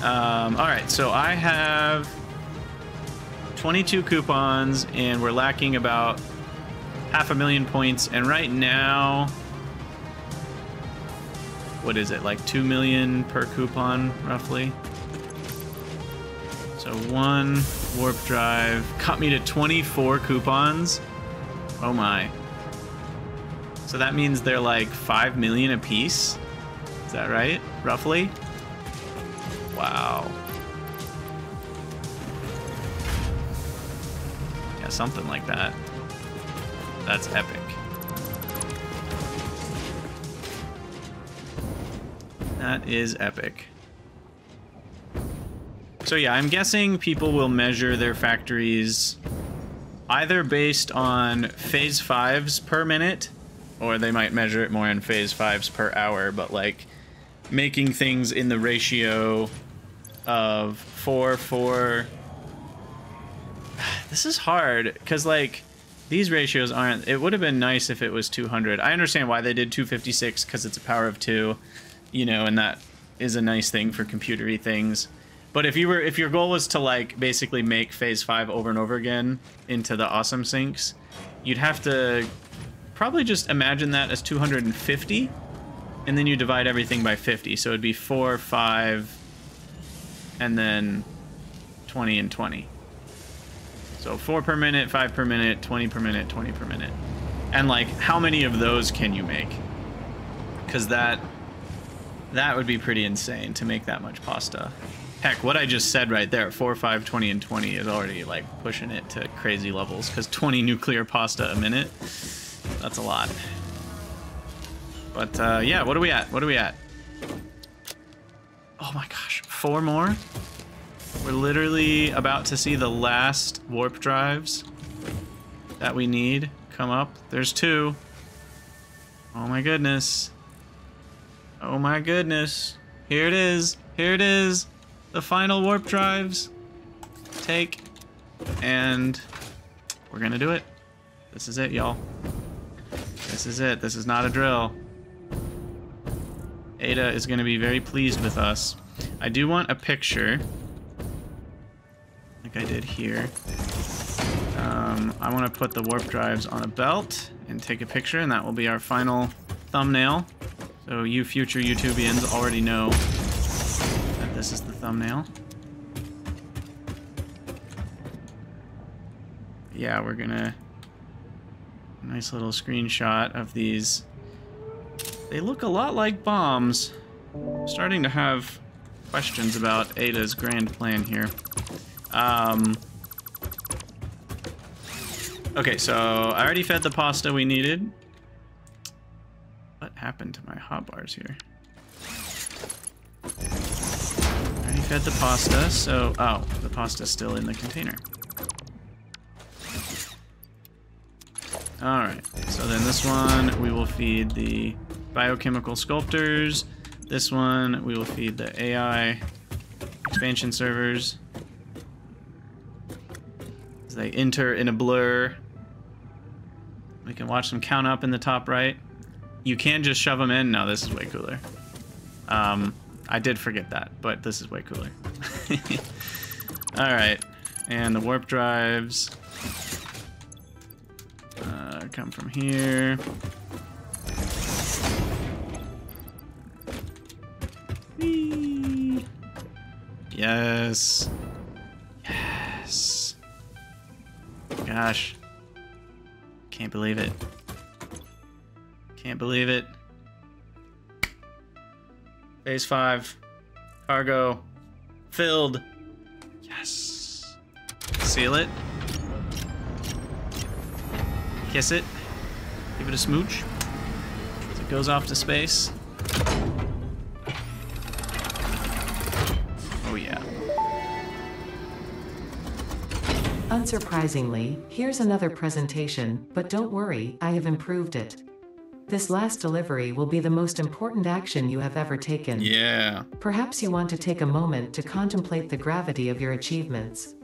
Um, Alright, so I have 22 coupons, and we're lacking about half a million points, and right now, what is it, like 2 million per coupon, roughly? So one warp drive cut me to 24 coupons. Oh my. So that means they're like 5 million a piece. Is that right? Roughly? Wow. Yeah, something like that. That's epic. That is epic. So yeah, I'm guessing people will measure their factories either based on phase fives per minute, or they might measure it more in phase fives per hour, but like making things in the ratio of four, four. This is hard because like these ratios aren't. It would have been nice if it was 200. I understand why they did 256 because it's a power of two, you know, and that is a nice thing for computery things. But if you were if your goal was to like basically make phase 5 over and over again into the awesome sinks, you'd have to probably just imagine that as 250 and then you divide everything by 50. So it'd be 4, 5 and then 20 and 20. So 4 per minute, 5 per minute, 20 per minute, 20 per minute. And like how many of those can you make? Cuz that that would be pretty insane to make that much pasta. Heck, what I just said right there, 4, 5, 20, and 20 is already like pushing it to crazy levels because 20 nuclear pasta a minute, that's a lot. But uh, yeah, what are we at? What are we at? Oh my gosh, four more? We're literally about to see the last warp drives that we need come up. There's two. Oh my goodness. Oh my goodness. Here it is. Here it is. The final warp drives. Take. And we're gonna do it. This is it, y'all. This is it. This is not a drill. Ada is gonna be very pleased with us. I do want a picture. Like I did here. Um, I want to put the warp drives on a belt and take a picture, and that will be our final thumbnail. So you future YouTubians already know this is the thumbnail. Yeah, we're gonna... Nice little screenshot of these. They look a lot like bombs. I'm starting to have questions about Ada's grand plan here. Um, okay, so I already fed the pasta we needed. What happened to my hotbars here? Fed the pasta, so... Oh, the pasta's still in the container. Alright, so then this one we will feed the biochemical sculptors. This one we will feed the AI expansion servers. As they enter in a blur. We can watch them count up in the top right. You can just shove them in. No, this is way cooler. Um, I did forget that, but this is way cooler. Alright, and the warp drives uh, come from here. Whee! Yes. Yes. Gosh. Can't believe it. Can't believe it. Phase 5. Cargo. Filled. Yes. Seal it. Kiss it. Give it a smooch. As it goes off to space. Oh yeah. Unsurprisingly, here's another presentation, but don't worry, I have improved it. This last delivery will be the most important action you have ever taken. Yeah. Perhaps you want to take a moment to contemplate the gravity of your achievements.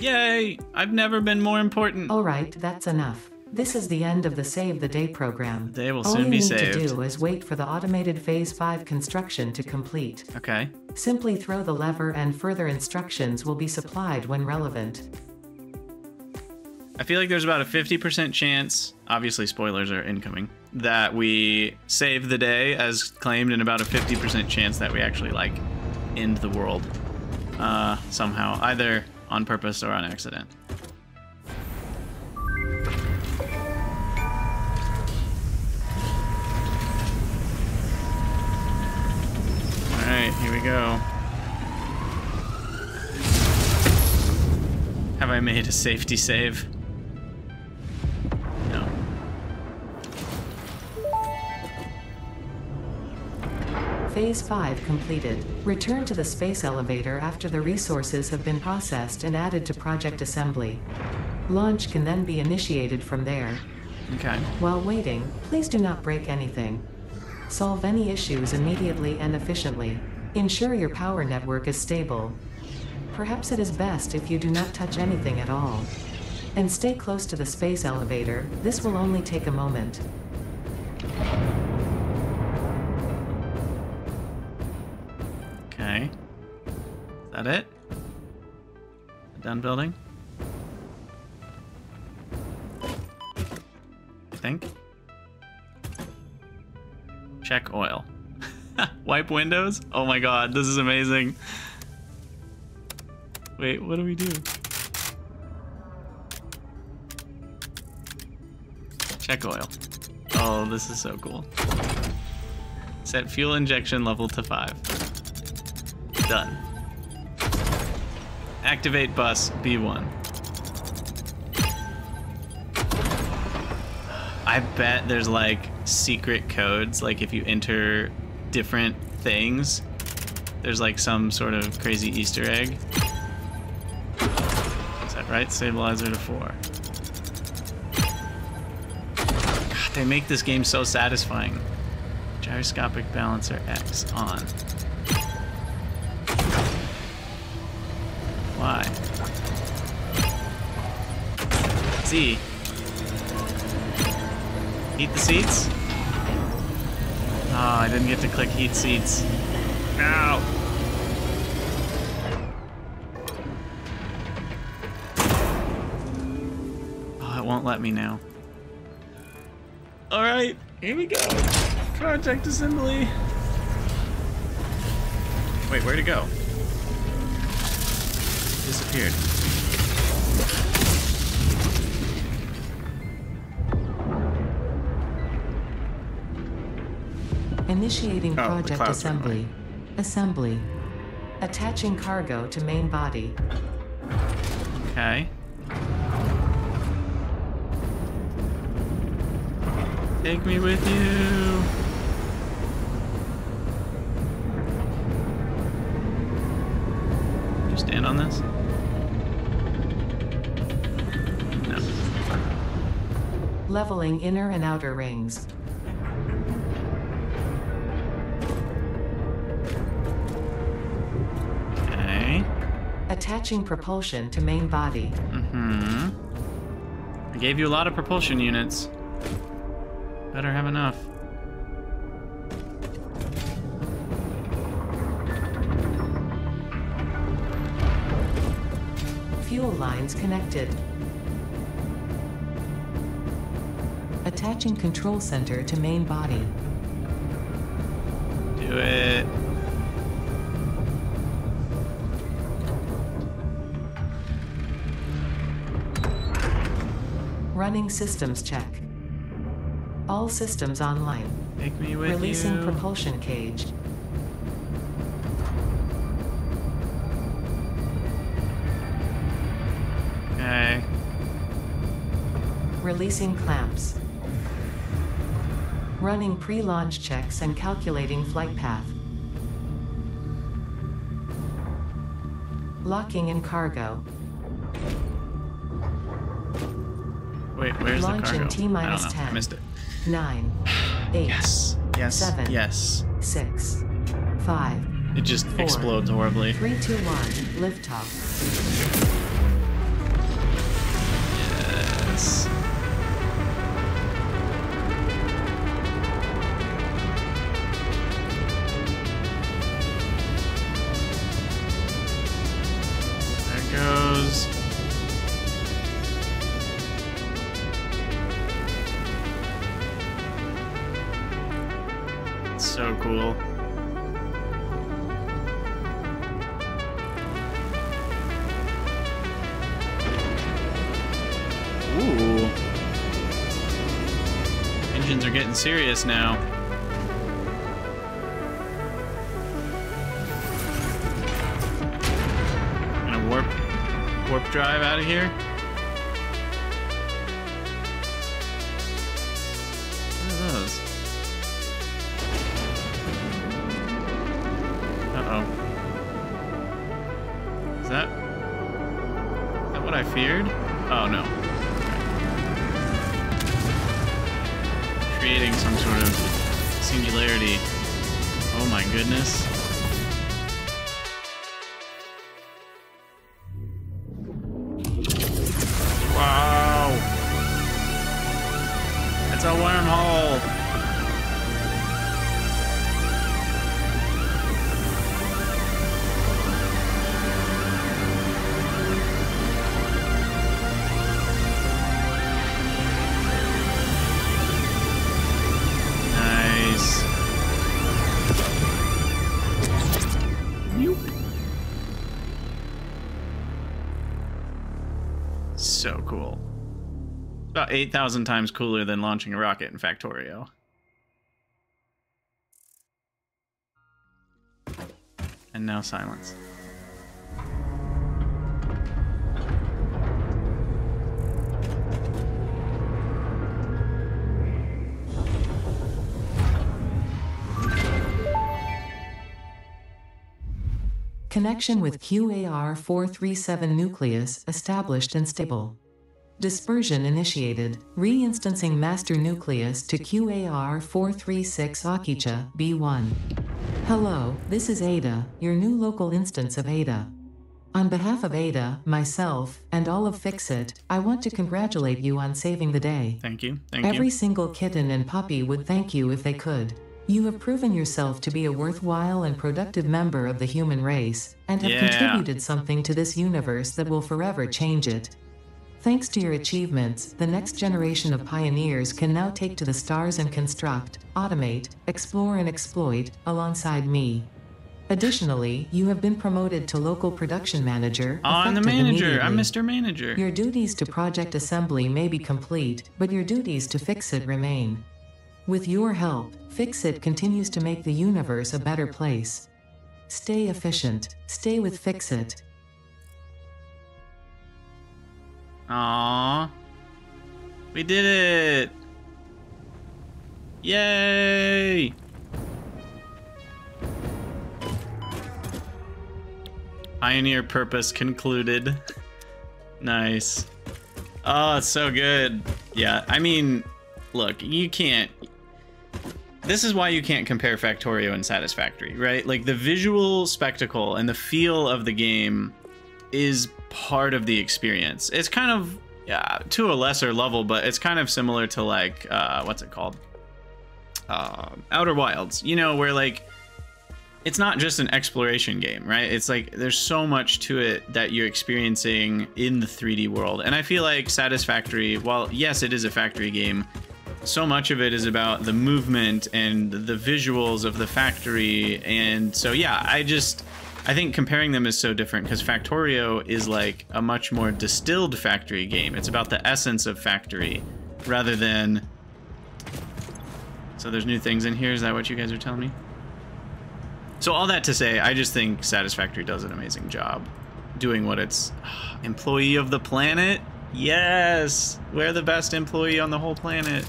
Yay! I've never been more important. Alright, that's enough. This is the end of the Save the Day program. They will All soon you need to do is wait for the automated Phase 5 construction to complete. Okay. Simply throw the lever and further instructions will be supplied when relevant. I feel like there's about a 50% chance, obviously spoilers are incoming, that we save the day as claimed and about a 50% chance that we actually like end the world uh, somehow, either on purpose or on accident. All right, here we go. Have I made a safety save? Phase 5 completed. Return to the space elevator after the resources have been processed and added to Project Assembly. Launch can then be initiated from there. Okay. While waiting, please do not break anything. Solve any issues immediately and efficiently. Ensure your power network is stable. Perhaps it is best if you do not touch anything at all. And stay close to the space elevator, this will only take a moment. That it? Done building? I think. Check oil. Wipe windows? Oh my god, this is amazing. Wait, what do we do? Check oil. Oh, this is so cool. Set fuel injection level to 5. Done. Activate bus B1. I bet there's like secret codes, like if you enter different things, there's like some sort of crazy Easter egg. Is that right? Stabilizer to 4. God, they make this game so satisfying. Gyroscopic balancer X on. Why? Z. Heat the seats? Oh, ah, I didn't get to click heat seats. No! Oh, it won't let me now. Alright, here we go. Project assembly. Wait, where'd it go? Disappeared. Initiating Oh, project clouds went assembly. Assembly. Attaching cargo to main body. Okay. Take me with you. You stand on this? Leveling inner and outer rings. Okay. Attaching propulsion to main body. Mm-hmm. I gave you a lot of propulsion units. Better have enough. Fuel lines connected. Attaching control center to main body. Do it. Running systems check. All systems online. Take me with Releasing you. propulsion cage. Okay. Releasing clamps. Running pre-launch checks and calculating flight path. Locking in cargo. Wait, where's Launch the in cargo? T I don't minus know. I 10. missed it. Nine. Eight. Yes. Yes. Seven. Yes. Six. Five. It just Four. explodes horribly. Three, two, one. Liftoff. Yes. serious now. Gonna warp, warp drive out of here. 8,000 times cooler than launching a rocket in Factorio. And now silence. Connection with QAR437 nucleus established and stable. Dispersion initiated. Reinstancing master nucleus to QAR436 Akicha B1. Hello, this is Ada, your new local instance of Ada. On behalf of Ada, myself, and all of FICSIT, I want to congratulate you on saving the day. Thank you. Thank Every you. single kitten and puppy would thank you if they could. You have proven yourself to be a worthwhile and productive member of the human race, and have Yeah. contributed something to this universe that will forever change it. Thanks to your achievements, the next generation of pioneers can now take to the stars and construct, automate, explore, and exploit alongside me. Additionally, you have been promoted to local production manager. I'm the manager. I'm. Mr. Manager. Your duties to project assembly may be complete, but your duties to FICSIT remain. With your help, FICSIT continues to make the universe a better place. Stay efficient. Stay with FICSIT. Aww. We did it! Yay! Pioneer purpose concluded. nice. Oh, it's so good. Yeah, I mean, look, you can't. This is why you can't compare Factorio and Satisfactory, right? Like the visual spectacle and the feel of the game is part of the experience. It's kind of yeah, to a lesser level, but it's kind of similar to like uh, what's it called? Uh, Outer Wilds. You know, where like it's not just an exploration game, right? It's like there's so much to it that you're experiencing in the 3D world. And I feel like Satisfactory, while yes, it is a factory game, so much of it is about the movement and the visuals of the factory. And so, yeah, I just, I think comparing them is so different because Factorio is like a much more distilled factory game. It's about the essence of factory rather than. So there's new things in here. Is that what you guys are telling me? So all that to say, I just think Satisfactory does an amazing job doing what it's employee of the planet. Yes, we're the best employee on the whole planet.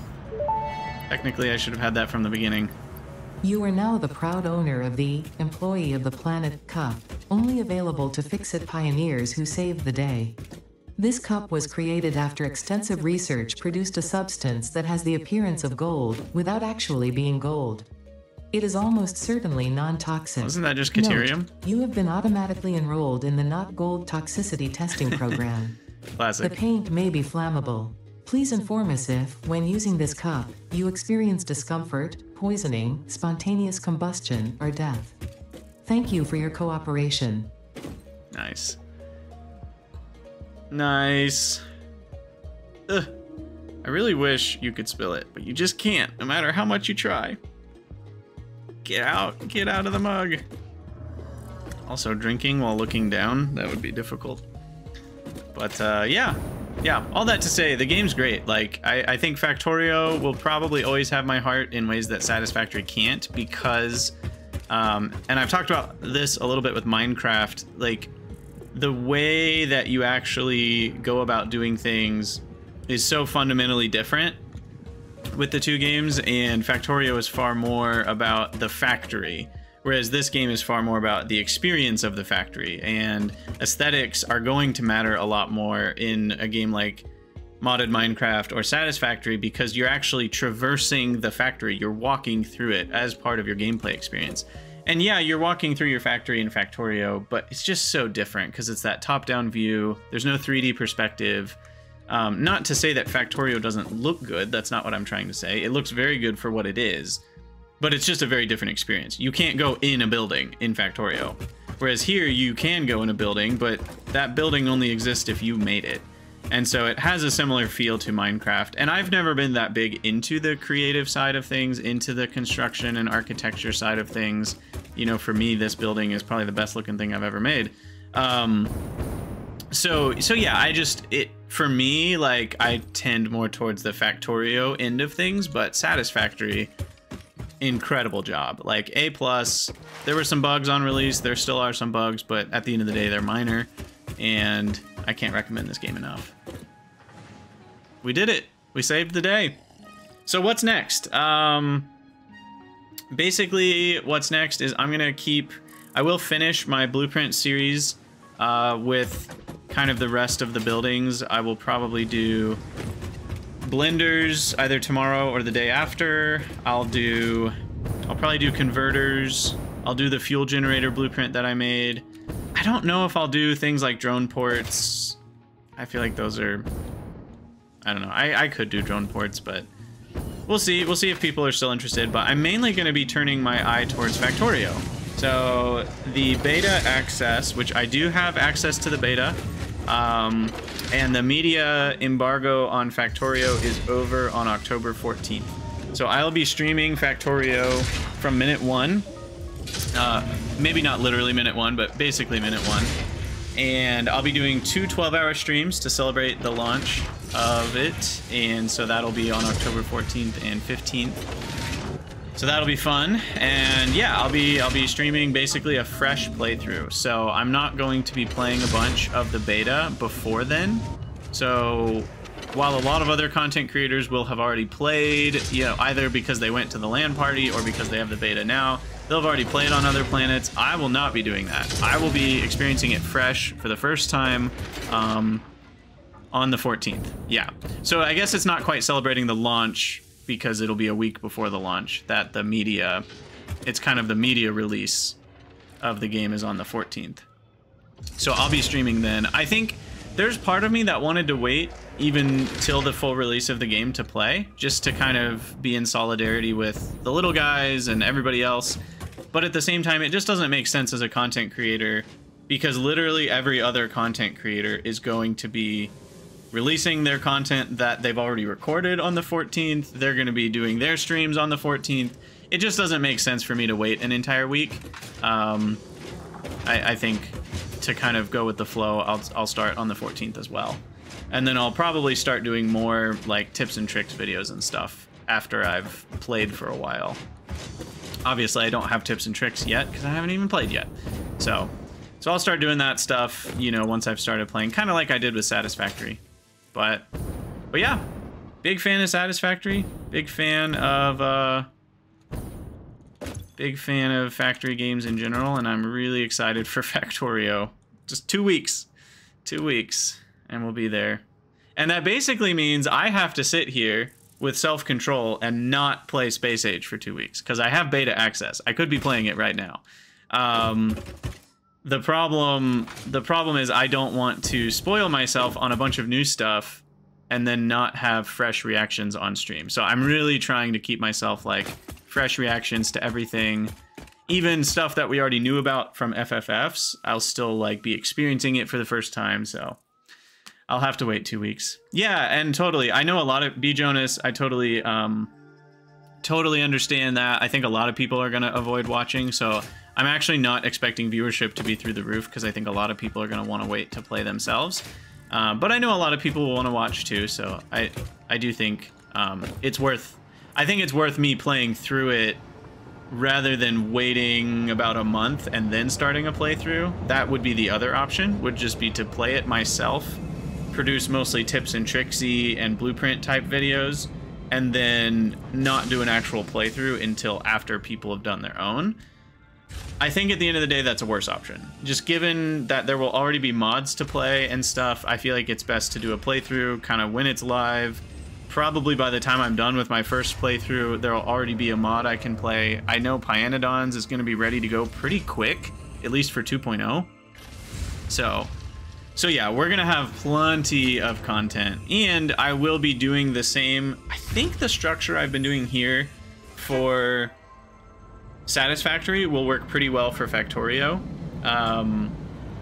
Technically, I should have had that from the beginning. You are now the proud owner of the Employee of the Planet Cup, only available to FICSIT pioneers who saved the day. This cup was created after extensive research produced a substance that has the appearance of gold without actually being gold. It is almost certainly non-toxic. Wasn't that just Note, you have been automatically enrolled in the not gold toxicity testing program. Classic. The paint may be flammable. Please inform us if, when using this cup, you experience discomfort, poisoning, spontaneous combustion, or death. Thank you for your cooperation. Nice. Nice. Ugh. I really wish you could spill it, but you just can't, no matter how much you try. Get out. Get out of the mug. Also, drinking while looking down, that would be difficult. But, uh, yeah. Yeah, all that to say, the game's great. Like, I, I think Factorio will probably always have my heart in ways that Satisfactory can't because, um, and I've talked about this a little bit with Minecraft, like, the way that you actually go about doing things is so fundamentally different with the two games, and Factorio is far more about the factory, whereas this game is far more about the experience of the factory, and aesthetics are going to matter a lot more in a game like modded Minecraft or Satisfactory because you're actually traversing the factory, you're walking through it as part of your gameplay experience. And yeah, you're walking through your factory in Factorio, but it's just so different because it's that top-down view. There's no 3D perspective. Um, not to say that Factorio doesn't look good, that's not what I'm trying to say. It looks very good for what it is, but it's just a very different experience. You can't go in a building in Factorio. Whereas here, you can go in a building, but that building only exists if you made it. And so it has a similar feel to Minecraft. And I've never been that big into the creative side of things, into the construction and architecture side of things. You know, for me, this building is probably the best looking thing I've ever made. Um, so, so yeah, I just, it, for me, like, I tend more towards the Factorio end of things, but Satisfactory, incredible job. Like, A+, plus. there were some bugs on release, there still are some bugs, but at the end of the day, they're minor. And I can't recommend this game enough. We did it. We saved the day. So what's next? Um, basically, what's next is I'm gonna keep. I will finish my blueprint series uh, with kind of the rest of the buildings. I will probably do blenders either tomorrow or the day after. I'll do. I'll probably do converters. I'll do the fuel generator blueprint that I made. I don't know if I'll do things like drone ports. I feel like those are I don't know. I, I could do drone ports, but we'll see. We'll see if people are still interested. But I'm mainly going to be turning my eye towards Factorio. So the beta access, which I do have access to the beta, um, and the media embargo on Factorio is over on October 14th. So I'll be streaming Factorio from minute one. Uh, maybe not literally minute one, but basically minute one. And I'll be doing two 12-hour streams to celebrate the launch of it, and so that'll be on October 14th and 15th. So that'll be fun, and yeah, I'll be I'll be streaming basically a fresh playthrough. So I'm not going to be playing a bunch of the beta before then. So while a lot of other content creators will have already played, you know, either because they went to the LAN party or because they have the beta now, they'll have already played on other planets. I will not be doing that. I will be experiencing it fresh for the first time. Um, on the 14th. Yeah. So I guess it's not quite celebrating the launch because it'll be a week before the launch that the media it's kind of the media release of the game is on the 14th. So I'll be streaming then. I think there's part of me that wanted to wait even till the full release of the game to play, just to kind of be in solidarity with the little guys and everybody else. But at the same time, it just doesn't make sense as a content creator because literally every other content creator is going to be releasing their content that they've already recorded on the 14th. They're going to be doing their streams on the 14th. It just doesn't make sense for me to wait an entire week. Um, I, I, think to kind of go with the flow, I'll, I'll start on the 14th as well. And then I'll probably start doing more like tips and tricks videos and stuff after I've played for a while. Obviously, I don't have tips and tricks yet because I haven't even played yet. So, so I'll start doing that stuff, you know, once I've started playing, kind of like I did with Satisfactory. But, but yeah, big fan of Satisfactory. Big fan of, uh, big fan of factory games in general, and I'm really excited for Factorio. Just two weeks, two weeks, and we'll be there. And that basically means I have to sit here with self-control and not play Space Age for two weeks because I have beta access. I could be playing it right now. Um, the problem the problem is I don't want to spoil myself on a bunch of new stuff and then not have fresh reactions on stream. So I'm really trying to keep myself like fresh reactions to everything. Even stuff that we already knew about from FFFs, I'll still like be experiencing it for the first time, so I'll have to wait 2 weeks. Yeah, and totally. I know a lot of B Jonas, I totally um totally understand that. I think a lot of people are going to avoid watching, so I'm actually not expecting viewership to be through the roof because I think a lot of people are going to want to wait to play themselves. Uh, but I know a lot of people will want to watch too, so I I do think um, it's worth. I think it's worth me playing through it rather than waiting about a month and then starting a playthrough. That would be the other option, would just be to play it myself, produce mostly tips and tricksy and blueprint type videos, and then not do an actual playthrough until after people have done their own. I think at the end of the day, that's a worse option. Just given that there will already be mods to play and stuff, I feel like it's best to do a playthrough kind of when it's live. Probably by the time I'm done with my first playthrough, there will already be a mod I can play. I know Pyanodons is going to be ready to go pretty quick, at least for 2.0. So, so yeah, we're going to have plenty of content. And I will be doing the same, I think the structure I've been doing here for Satisfactory will work pretty well for Factorio um,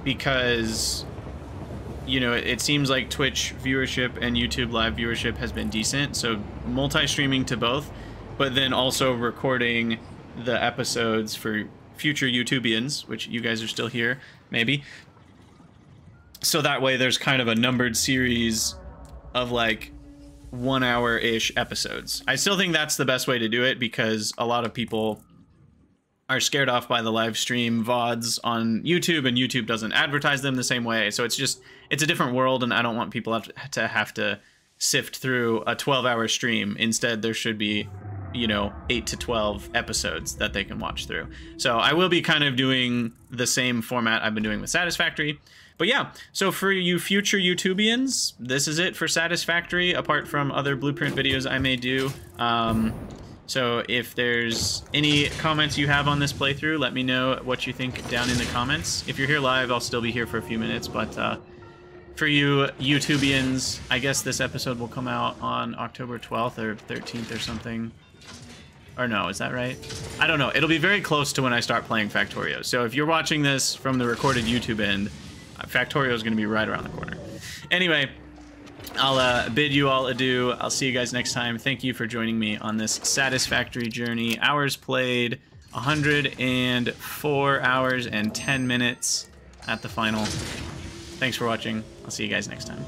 because you know it, seems like Twitch viewership and YouTube live viewership has been decent. So multi-streaming to both, but then also recording the episodes for future YouTubians, which you guys are still here, maybe. So that way there's kind of a numbered series of like one hour ish episodes. I still think that's the best way to do it because a lot of people are scared off by the live stream VODs on YouTube, and YouTube doesn't advertise them the same way. So it's just, it's a different world, and I don't want people to have to sift through a 12 hour stream. Instead, there should be, you know, 8 to 12 episodes that they can watch through. So I will be kind of doing the same format I've been doing with Satisfactory. But yeah, so for you future YouTubians, this is it for Satisfactory, apart from other blueprint videos I may do. Um, so if there's any comments you have on this playthrough, let me know what you think down in the comments. If you're here live, I'll still be here for a few minutes, but uh, for you YouTubians, I guess this episode will come out on October 12th or 13th or something. Or no, is that right? I don't know. It'll be very close to when I start playing Factorio. So if you're watching this from the recorded YouTube end, Factorio is going to be right around the corner. Anyway, I'll uh, bid you all adieu. I'll see you guys next time. Thank you for joining me on this satisfactory journey. Hours played, 104 hours and 10 minutes at the final. Thanks for watching. I'll see you guys next time.